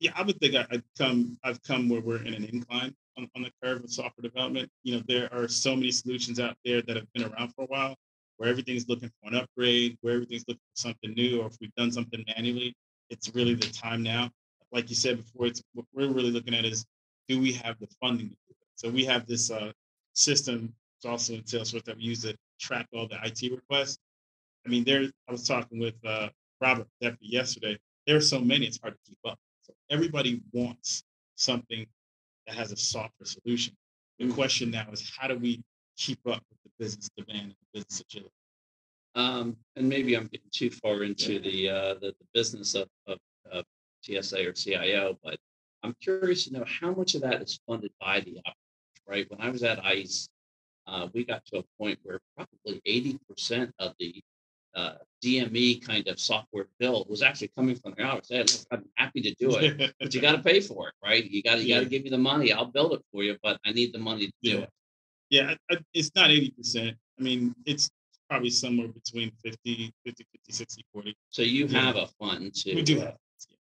Yeah, I would think I, I'd come. I've come where we're in an incline on, on the curve of software development. You know, there are so many solutions out there that have been around for a while, where everything's looking for an upgrade, where everything's looking for something new, or if we've done something manually, it's really the time now. Like you said before, it's what we're really looking at is do we have the funding to do it? So we have this uh, system. It's also in Salesforce that we use to track all the IT requests. I mean, there. I was talking with uh, Robert Deputy yesterday. There are so many; it's hard to keep up. So everybody wants something that has a software solution. The Mm. question now is how do we keep up with the business demand and the business agility? Um, and maybe I'm getting too far into the, uh, the, the business of, of, of TSA or CIO, but I'm curious to know how much of that is funded by the operators, right? When I was at ICE, uh, we got to a point where probably 80% of the uh, DME kind of software build was actually coming from the operators. Hey, look, I'm happy to do it, but you got to pay for it, right? You got to you got to give me the money. I'll build it for you, but I need the money to do Yeah. it. yeah, I, I, it's not 80%. I mean, it's probably somewhere between 50, 50, 50, 60, 40. So you Yeah. have a fund to We do have.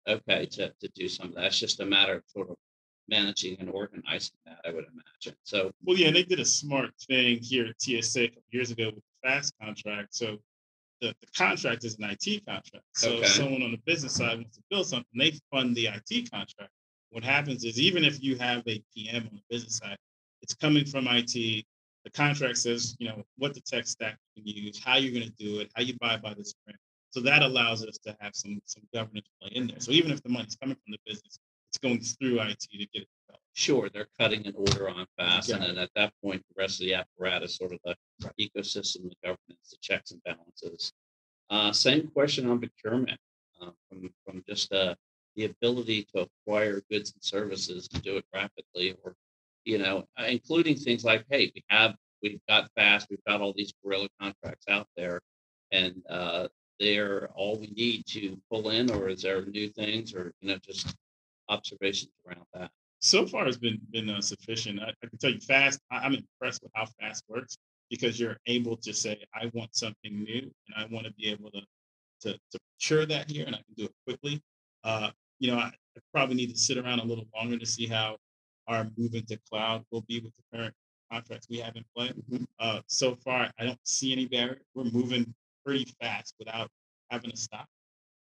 Okay, to, to do some of that. It's just a matter of sort of managing and organizing that, I would imagine. So, Well, yeah, they did a smart thing here at TSA a couple years ago with the FAST contract. So the, the contract is an IT contract. So Okay. if someone on the business side wants to build something, they fund the IT contract. What happens is even if you have a PM on the business side, it's coming from IT. The contract says, you know, what the tech stack you can use, how you're going to do it, how you buy by the sprint. So that allows us to have some some governance play in there. So even if the money's coming from the business, it's going through IT to get it. Sure, they're cutting an order on FAST, and then at that point, the rest of the apparatus, sort of the ecosystem, the governance, the checks and balances. Uh, same question on procurement, uh, from, from just, uh, the ability to acquire goods and services and do it rapidly, or, you know, uh, including things like, hey, we have, we've got FAST, we've got all these gorilla contracts out there, and, uh, they're all we need to pull in, or is there new things, or, you know, just observations around that? So far it's been been uh, sufficient. I, I can tell you FAST. I, I'm impressed with how FAST works because you're able to say, I want something new, and I want to be able to to to procure that here, and I can do it quickly. Uh, you know, I, I probably need to sit around a little longer to see how our move into cloud will be with the current contracts we have in play. Mhm. Uh, so far, I don't see any barrier. We're moving pretty fast without having to stop.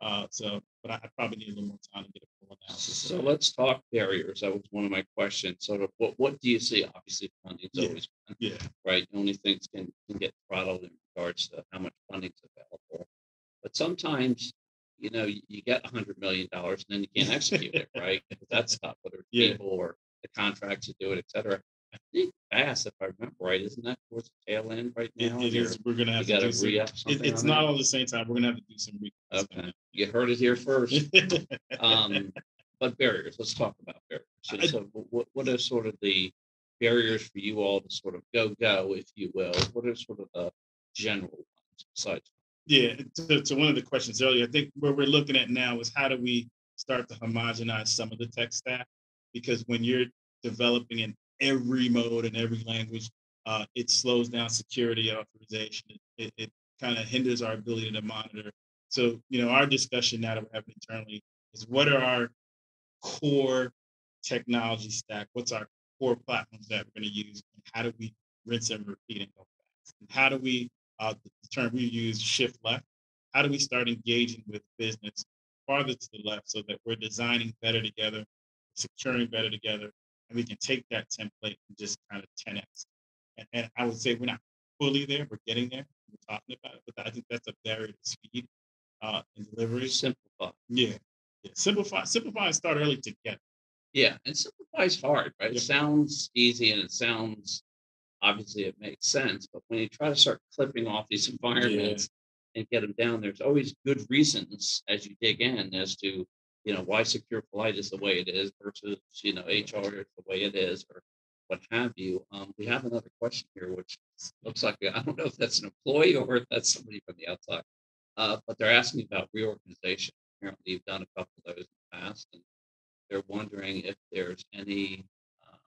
Uh, so, but I, I probably need a little more time to get a full analysis. So let's talk barriers. That was one of my questions. Sort of what, what do you see? Obviously, funding's Yeah. always, one, yeah. right? Only things can, can get throttled in regards to how much funding's available. But sometimes, you know, you, you get a hundred million dollars and then you can't execute it, right? Because That's not whether it's Yeah. people or the contracts to do it, et cetera. I think FAST, if I remember right, isn't that towards the tail end right now? it You're- We're gonna You have to gotta do some. re-up It, it's on not all at the same time. We're gonna have to do some. re- Okay, you heard it here first. Um, but barriers, let's talk about barriers. And I- so what, what are sort of the barriers for you all to sort of go, go, if you will? What are sort of the general ones besides? Yeah, to, to one of the questions earlier, I think what we're looking at now is how do we start to homogenize some of the tech stack? Because when you're developing in every mode and every language, uh, it slows down security authorization. It, it, kind of hinders our ability to monitor. So, you know, our discussion now that we're having internally is what are our core technology stack? What's our core platforms that we're going to use? And how do we rinse and repeat and go fast? And how do we uh, the term we use, shift left. How do we start engaging with business farther to the left so that we're designing better together, securing better together, and we can take that template and just kind of 10x. And, and I would say we're not fully there, we're getting there, we're talking about it, but I think that's a barrier to speed uh, and delivery. Simplify. Yeah. yeah. Simplify, simplify and start early together. Yeah, and simplify is hard, right? Yeah. It sounds easy and it sounds, obviously it makes sense, but when you try to start clipping off these environments and get them down, there's always good reasons as you dig in as to, you know, why Secure Flight is the way it is versus, you know, HR is the way it is or what have you. Um, we have another question here, which looks like, I don't know if that's an employee or if that's somebody from the outside. Uh, but they're asking about reorganization. Apparently you've done a couple of those in the past and they're wondering if there's any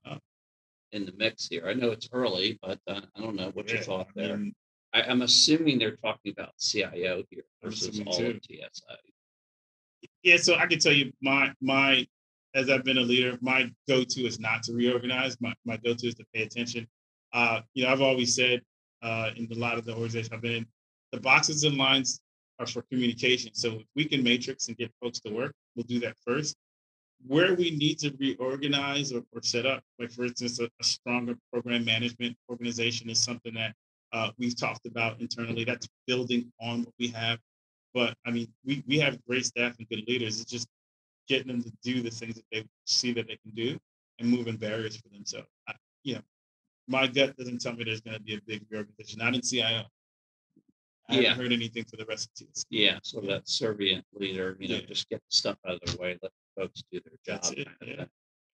uh, in the mix here. I know it's early, but uh, I don't know. What's your thought I there? mean, I, I'm assuming they're talking about CIO here versus all too. of TSA. Yeah, so I can tell you my my as I've been a leader, my go-to is not to reorganize. My my go-to is to pay attention. Uh, you know, I've always said uh, in a lot of the organizations I've been in, the boxes and lines are for communication. So if we can matrix and get folks to work, we'll do that first. Where we need to reorganize or, or set up, like for instance, a, a stronger program management organization is something that uh, we've talked about internally. That's building on what we have. But I mean, we, we have great staff and good leaders. It's just getting them to do the things that they see that they can do and moving barriers for them. So, I, you know, my gut doesn't tell me there's going to be a big reorganization. Not in CIO. I Yeah. haven't heard anything for the rest of TS. Yeah, so that servient leader, you know, Yeah. just get the stuff out of their way, let the folks do their job. That's it, yeah.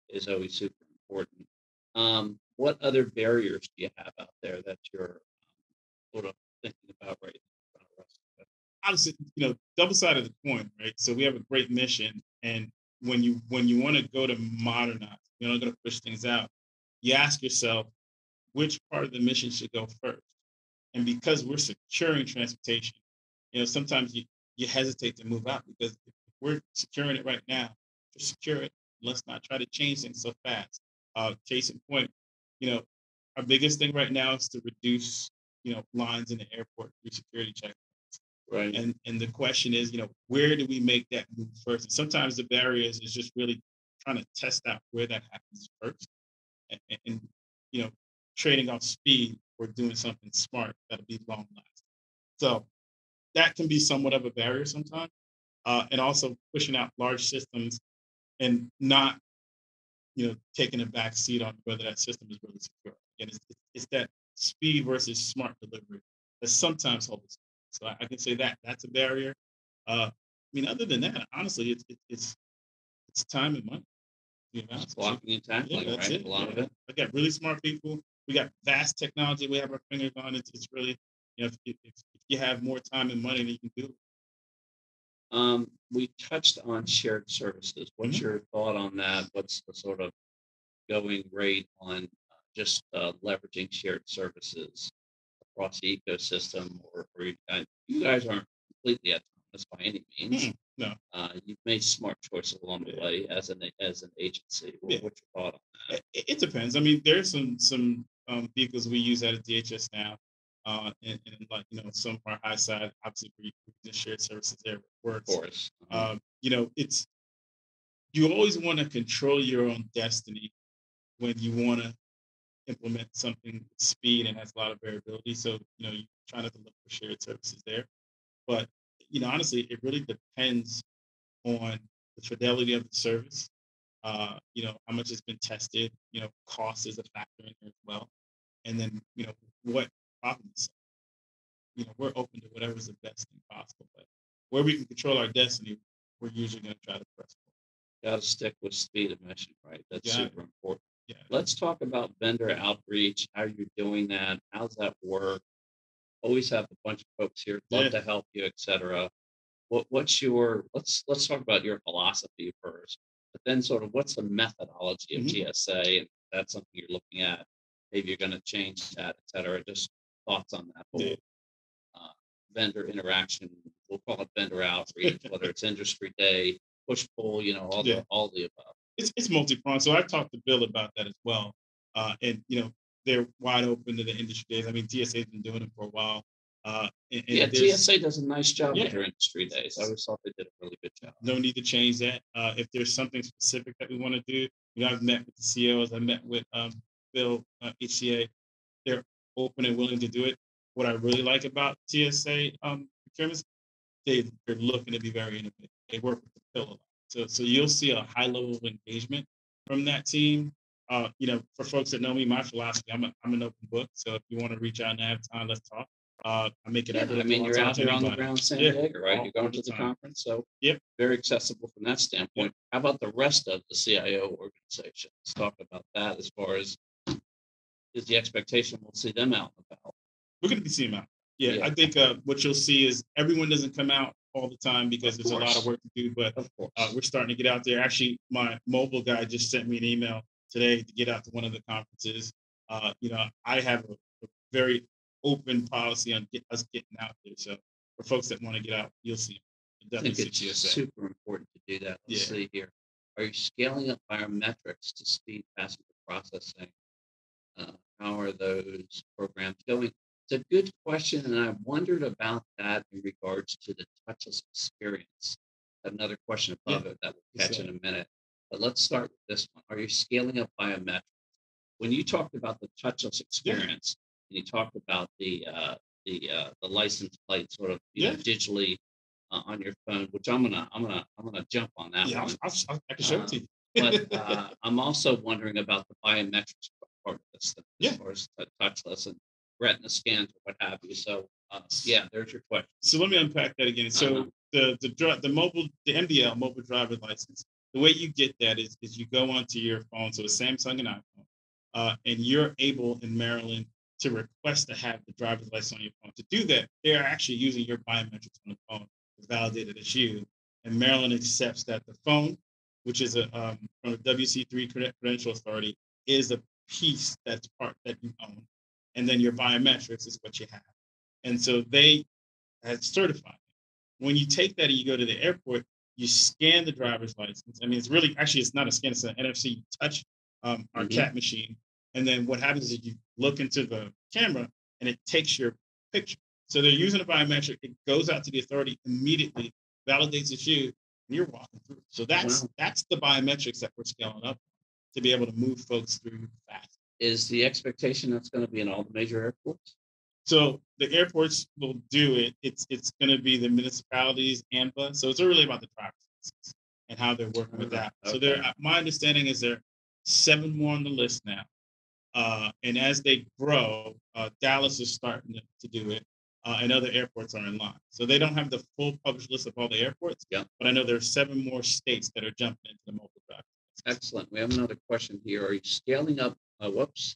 Is always super important. Um, what other barriers do you have out there that you're um, sort of thinking about right now? in front of us? Obviously, you know, double side of the coin, right? So we have a great mission, and when you when you want to go to modernize, you're not going to push things out. You ask yourself, which part of the mission should go first? And because we're securing transportation, you know, sometimes you, you hesitate to move out because if we're securing it right now, secure it. Let's not try to change things so fast. Uh, case in point, you know, our biggest thing right now is to reduce, you know, lines in the airport through security checkpoints. Right. And and the question is, you know, where do we make that move first? And sometimes the barriers is just really trying to test out where that happens first, and, and, you know, trading off speed or doing something smart that'll be long lasting. So that can be somewhat of a barrier sometimes, uh, and also pushing out large systems and not, you know, taking a back seat on whether that system is really secure. Again, it's, it's that speed versus smart delivery that sometimes holds. So I, I can say that that's a barrier. Uh, I mean, other than that, honestly, it's it, it's it's time and money. You know, Just blocking and tackling, yeah, that's right? it. A lot of it. I got really smart people. We got vast technology. We have our fingers on. It's, it's really, you know, if, if, if you have more time and money, then you can do it. Um, we touched on shared services. What's Mhm. your thought on that? What's the sort of going rate on uh, just uh, leveraging shared services across the ecosystem? Or, or you, you guys aren't completely autonomous by any means. Mm, no. Uh, you've made smart choices along the Yeah. way as an as an agency. What, Yeah. What's your thought on that? It, it depends. I mean, there's some some um, vehicles we use at a DHS now, uh, and, and like you know, some of our high side, obviously, we use shared services there. It Of works. course. Uh, um, you know, it's you always want to control your own destiny when you want to implement something with speed and has a lot of variability. So, you know, you try not to look for shared services there. But, you know, honestly, it really depends on the fidelity of the service. Uh, you know, how much has been tested, you know, cost is a factor in there as well. And then, you know, what problems. You know, we're open to whatever's the best thing possible. But where we can control our destiny, we're usually going to try to press. Got to stick with speed of mission, right? That's Got it. super important. Yeah. Let's talk about vendor outreach, how you're doing that, how's that work? Always have a bunch of folks here, love Yeah. to help you, et cetera. What, what's your, let's, let's talk about your philosophy first, but then sort of what's the methodology of Mhm. GSA? And that's something you're looking at, maybe you're gonna change that, et cetera, just thoughts on that whole Yeah. uh, vendor interaction, we'll call it vendor outreach, whether it's industry day, push pull, you know, all Yeah. the, all the above. It's it's multi-pronged. So I've talked to Bill about that as well. Uh, and you know, they're wide open to the industry days. I mean, TSA's been doing it for a while. Uh, and, and Yeah, TSA does a nice job Yeah. with their industry days. I always thought they did a really good job. no need to change that. Uh, if there's something specific that we want to do, you know, I've met with the CEOs. I met with um, Bill uh, HCA. They're open and willing to do it. What I really like about TSA um, procurements, they they're looking to be very innovative. They work with the PIL a lot. So so you'll see a high level of engagement from that team. Uh, you know, for folks that know me, my philosophy, I'm a, I'm an open book. So if you want to reach out and have time, let's talk. Uh, I make it. Yeah, I mean, you're out there on the ground San Yeah, Diego, right? all- You're going to the conference, so. Yep. Very accessible from that standpoint. How about the rest of the CIO organization? Let's talk about that as far as is the expectation we'll see them out and about. We're going to be seeing them out. Yeah, Yeah. I think uh, what you'll see is everyone doesn't come out all the time because there's a lot of work to do. But uh, we're starting to get out there. Actually, my mobile guy just sent me an email today to get out to one of the conferences. Uh, you know, I have a, a very open policy on get, us getting out there. So for folks that want to get out, you'll see. You'll I think definitely it's TSA. super important to do that. Let's Yeah. see here. Are you scaling up biometrics to speed passenger processing? Uh, how are those programs going? It's a good question, and I wondered about that in regards to the touchless experience. Another question above it that we'll catch in a minute. But let's start with this one. Are you scaling up biometrics? When you talked about the touchless experience, and you talked about the uh, the uh, the license plate sort of you know, digitally uh, on your phone, which I'm gonna I'm gonna I'm gonna jump on that Yeah, one. I'll, I'll, I can show it to you. But uh, I'm also wondering about the biometrics part of this, thing, Yeah. as far as touchless and retina scans or what have you. So uh, yeah, there's your question. so let me unpack that again. So Uh-huh. the the dri- the mobile the MDL mobile driver license. The way you get that is is you go onto your phone, so a Samsung and iPhone, uh, and you're able in Maryland to request to have the driver's license on your phone. To do that, they're actually using your biometrics on the phone to validate that it's you. And Maryland accepts that the phone, which is a um, from the WC3 Credential Authority, is a piece that's part that you own, and then your biometrics is what you have. And so they have certified. it. When you take that and you go to the airport, you scan the driver's license. I mean, it's really actually it's not a scan; it's an NFC. You touch um, our Mhm. CAT machine, and then what happens is you look into the camera and it takes your picture. So they're using a biometric, it goes out to the authority immediately, validates it's you, and you're walking through. So that's, Wow. that's the biometrics that we're scaling up to be able to move folks through fast. Is the expectation that's going to be in all the major airports? So the airports will do it. It's, it's gonna be the municipalities, AAMVA. So it's really about the driver's license and how they're working with that. So there, my understanding is there are seven more on the list now. Uh, and as they grow, uh, Dallas is starting to, to do it. Uh, and other airports are in line. So they don't have the full published list of all the airports. Yeah. But I know there are seven more states that are jumping into the mobile drive. Excellent. We have another question here. Are you scaling up? Uh, whoops.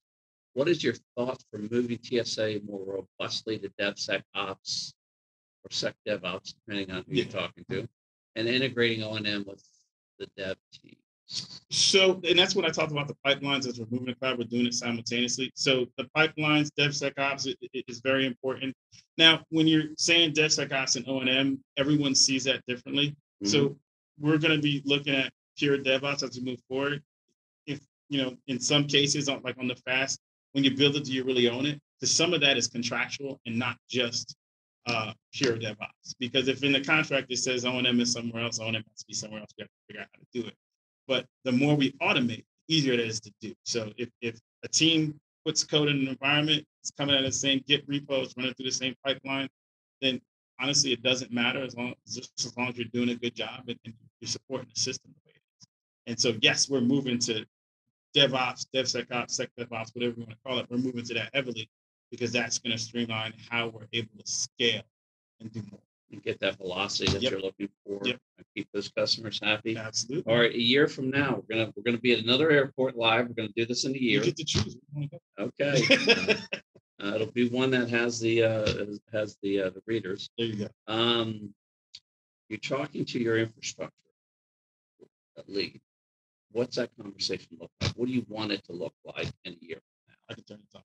What is your thought for moving TSA more robustly to DevSecOps or SecDevOps, depending on who you're talking to, and integrating O and M with the dev team? So, and that's what I talked about the pipelines as we're moving to cloud, we're doing it simultaneously. So the pipelines, DevSecOps i- i- is very important. Now, when you're saying DevSecOps and O and M, everyone sees that differently. Mm-hmm. So we're gonna be looking at pure DevOps as we move forward. You know, in some cases, on like on the FAST, when you build it, do you really own it? Because some of that is contractual and not just uh pure DevOps. Because if in the contract it says O and M is somewhere else, O and M has to be somewhere else, we have to figure out how to do it. But the more we automate, the easier it is to do. So if if a team puts code in an environment, it's coming out of the same Git repo, it's running through the same pipeline, then honestly, it doesn't matter as long just as long as you're doing a good job and, and you're supporting the system the way it is. And so yes, we're moving to DevOps, DevSecOps, SecDevOps, whatever you want to call it. We're moving to that heavily because that's going to streamline how we're able to scale and do more. And get that velocity that Yep. you're looking for Yep. and keep those customers happy. Absolutely. All right, a year from now, we're gonna we're gonna be at another airport live. We're gonna do this in a You year. get to choose. you Okay. Uh, it'll be one that has the uh, has the uh, the readers. there you go. Um, you're talking to your infrastructure lead. What's that conversation look like? What do you want it to look like in a year? From now? I can turn it off.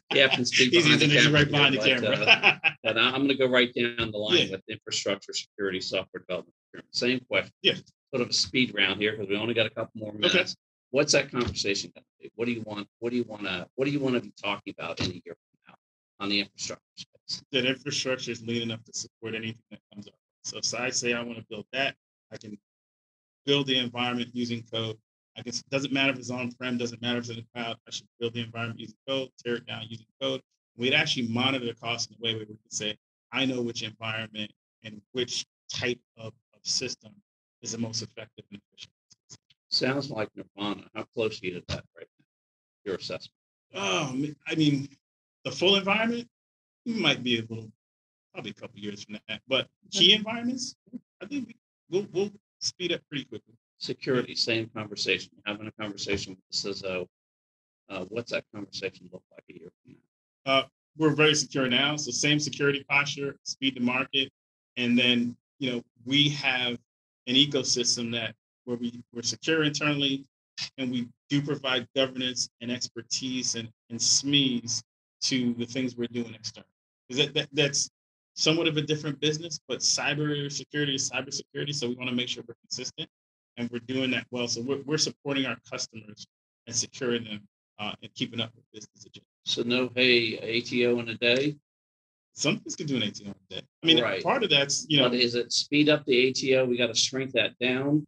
Yeah, I can speak He's behind the camera right behind the but, camera. Uh, but I- I'm gonna go right down the line Yeah. with infrastructure, security, software development. Same question. Yeah. Sort of a speed round here because we only got a couple more minutes. Okay. What's that conversation gonna be? What do you want? What do you wanna, what do you wanna be talking about in a year from now on the infrastructure space? that infrastructure is lean enough to support anything that comes up. So if I say I want to build that, I can build the environment using code. I guess it doesn't matter if it's on-prem, doesn't matter if it's in the cloud. I should build the environment using code, tear it down using code. We'd actually monitor the cost in a way where we could say, I know which environment and which type of, of system is the most effective and efficient. Sounds like Nirvana. How close are you to that right now? Your assessment? Oh, I mean, the full environment might be a little, probably a couple years from that, but key environments, I think we- we'll, we'll speed up pretty quickly. Security, same conversation, having a conversation with the CISO. Uh, what's that conversation look like a year from now? We're very secure now, so same security posture, speed to market. And then, you know, we have an ecosystem that where we, we're secure internally and we do provide governance and expertise and, and SMEs to the things we're doing externally. That, that, that's somewhat of a different business, but cyber security is cyber security. So we want to make sure we're consistent and we're doing that well. So we're, we're supporting our customers and securing them uh, and keeping up with business agenda. So no, hey, ATO in a day, Some things can do an ATO in a day. I mean, Right. part of that's, you know, but is it speed up the ATO? We gotta shrink that down?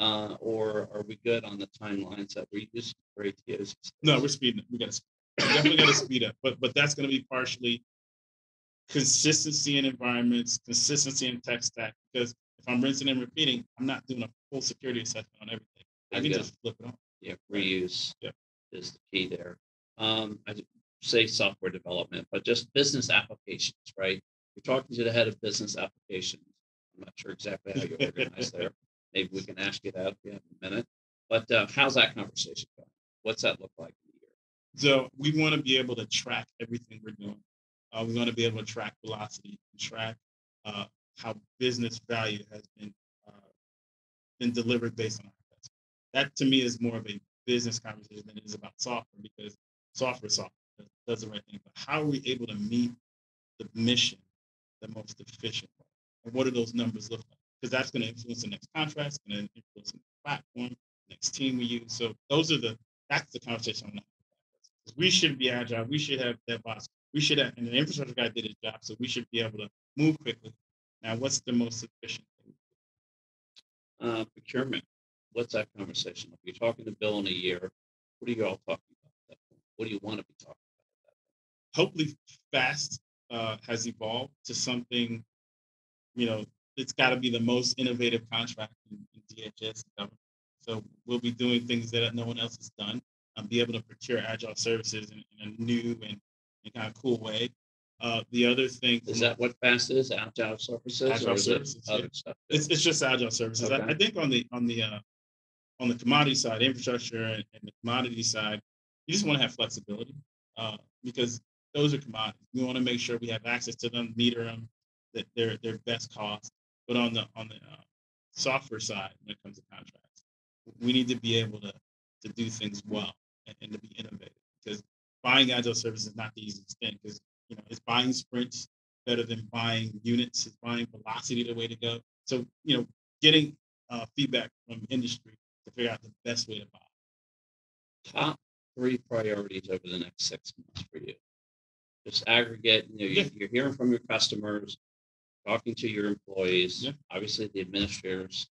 Uh, or are we good on the timelines that we use for ATOs? no, we're speeding. up. We got to, definitely got to speed up. But but that's going to be partially consistency in environments, consistency in tech stack. Because if I'm rinsing and repeating, I'm not doing a full security assessment on everything. I can just flip it on. Yeah, reuse Yep. is the key there. Um, I say software development, but just business applications, right? You're talking to the head of business applications. I'm not sure exactly how you organize there. Maybe we can ask you that have a minute. But uh, how's that conversation going? What's that look like in? So we want to be able to track everything we're doing. Uh, we want to be able to track velocity, and track uh, how business value has been uh, been delivered based on our investment. That to me is more of a business conversation than it is about software because software software does- the right thing. But how are we able to meet the mission the most efficient way? And what do those numbers look like? Because that's going to influence the next contract, it's going to influence the platform, next team we use. So those are the that's the conversation I'm not. We should be agile. We should have DevOps we should have, and the infrastructure guy did his job, so we should be able to move quickly. Now, what's the most efficient thing? Uh, procurement, what's that conversation? If you're talking to Bill in a year, what are you all talking about? at that point? What do you want to be talking about? hopefully FAST uh, has evolved to something you know it's got to be the most innovative contract in, in dhs government. so we'll be doing things that no one else has done and be able to procure agile services in, in a new and, and kind of cool way uh, the other thing Is that what FAST is, agile services? Agile or is it services, yeah. Other stuff. it's, it's just agile services I, Okay. I think on the on the uh, on the commodity side infrastructure and, and the commodity side you just want to have flexibility uh, because those are commodities. We want to make sure we have access to them, meter them, that they're their best cost. But on the on the uh, software side, when it comes to contracts, we need to be able to to do things well and, and to be innovative. Because buying agile services is not the easiest thing. Because you know, it's buying sprints better than buying units. It's buying velocity the way to go. So you know, getting uh, feedback from industry to figure out the best way to buy. Top three priorities over the next six months for you. Just aggregate, you know, Yeah. you're, you're hearing from your customers, talking to your employees, Yeah. obviously the administrators,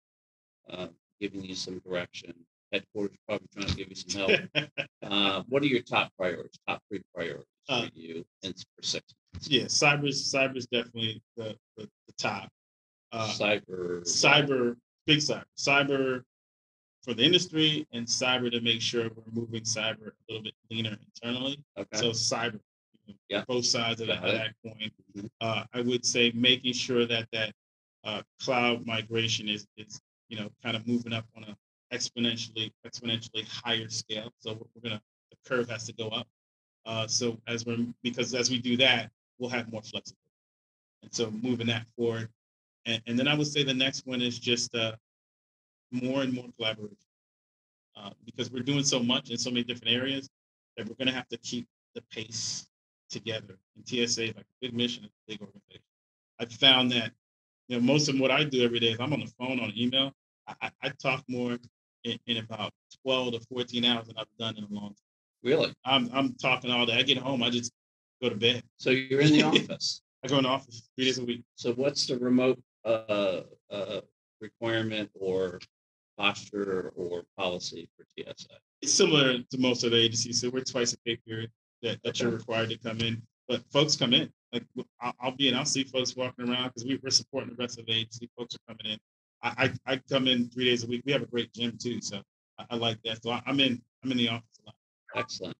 uh, giving you some direction. Headquarters probably trying to give you some help. Uh, what are your top priorities, top three priorities Uh, for you and for six months? yeah, cyber is cyber is definitely the the, the top. Uh, Cyber. cyber, big cyber, cyber for the industry and cyber to make sure we're moving cyber a little bit leaner internally. Okay, So cyber, you know, Yeah. both sides of that, Got of it. that coin. Mhm. Uh, I would say making sure that that uh, cloud migration is is you know kind of moving up on a exponentially exponentially higher scale. So we're, gonna the curve has to go up. Uh, so as we're because as we do that, we'll have more flexibility. And so moving that forward. And, and then I would say the next one is just uh, more and more collaboration. Uh, because we're doing so much in so many different areas that we're going to have to keep the pace together. And TSA is like a big mission, a big organization. I've found that you know most of what I do every day is I'm on the phone, on email. I, I talk more in, in about 12 to 14 hours than I've done in a long time. really? I'm I'm talking all day. I get home, I just go to bed. So you're in the office. I go in the office three days a week. So what's the remote uh, uh, requirement or posture or policy for TSA? It's similar to most other agencies. So we're twice a pay period that, that you're required to come in. But folks come in. Like I'll, I'll be in, I'll see folks walking around because we, we're supporting the rest of the agency. Folks are coming in. I, I, come in three days a week. We have a great gym too. So I, I like that. So I, I'm in I'm in the office a lot. Excellent.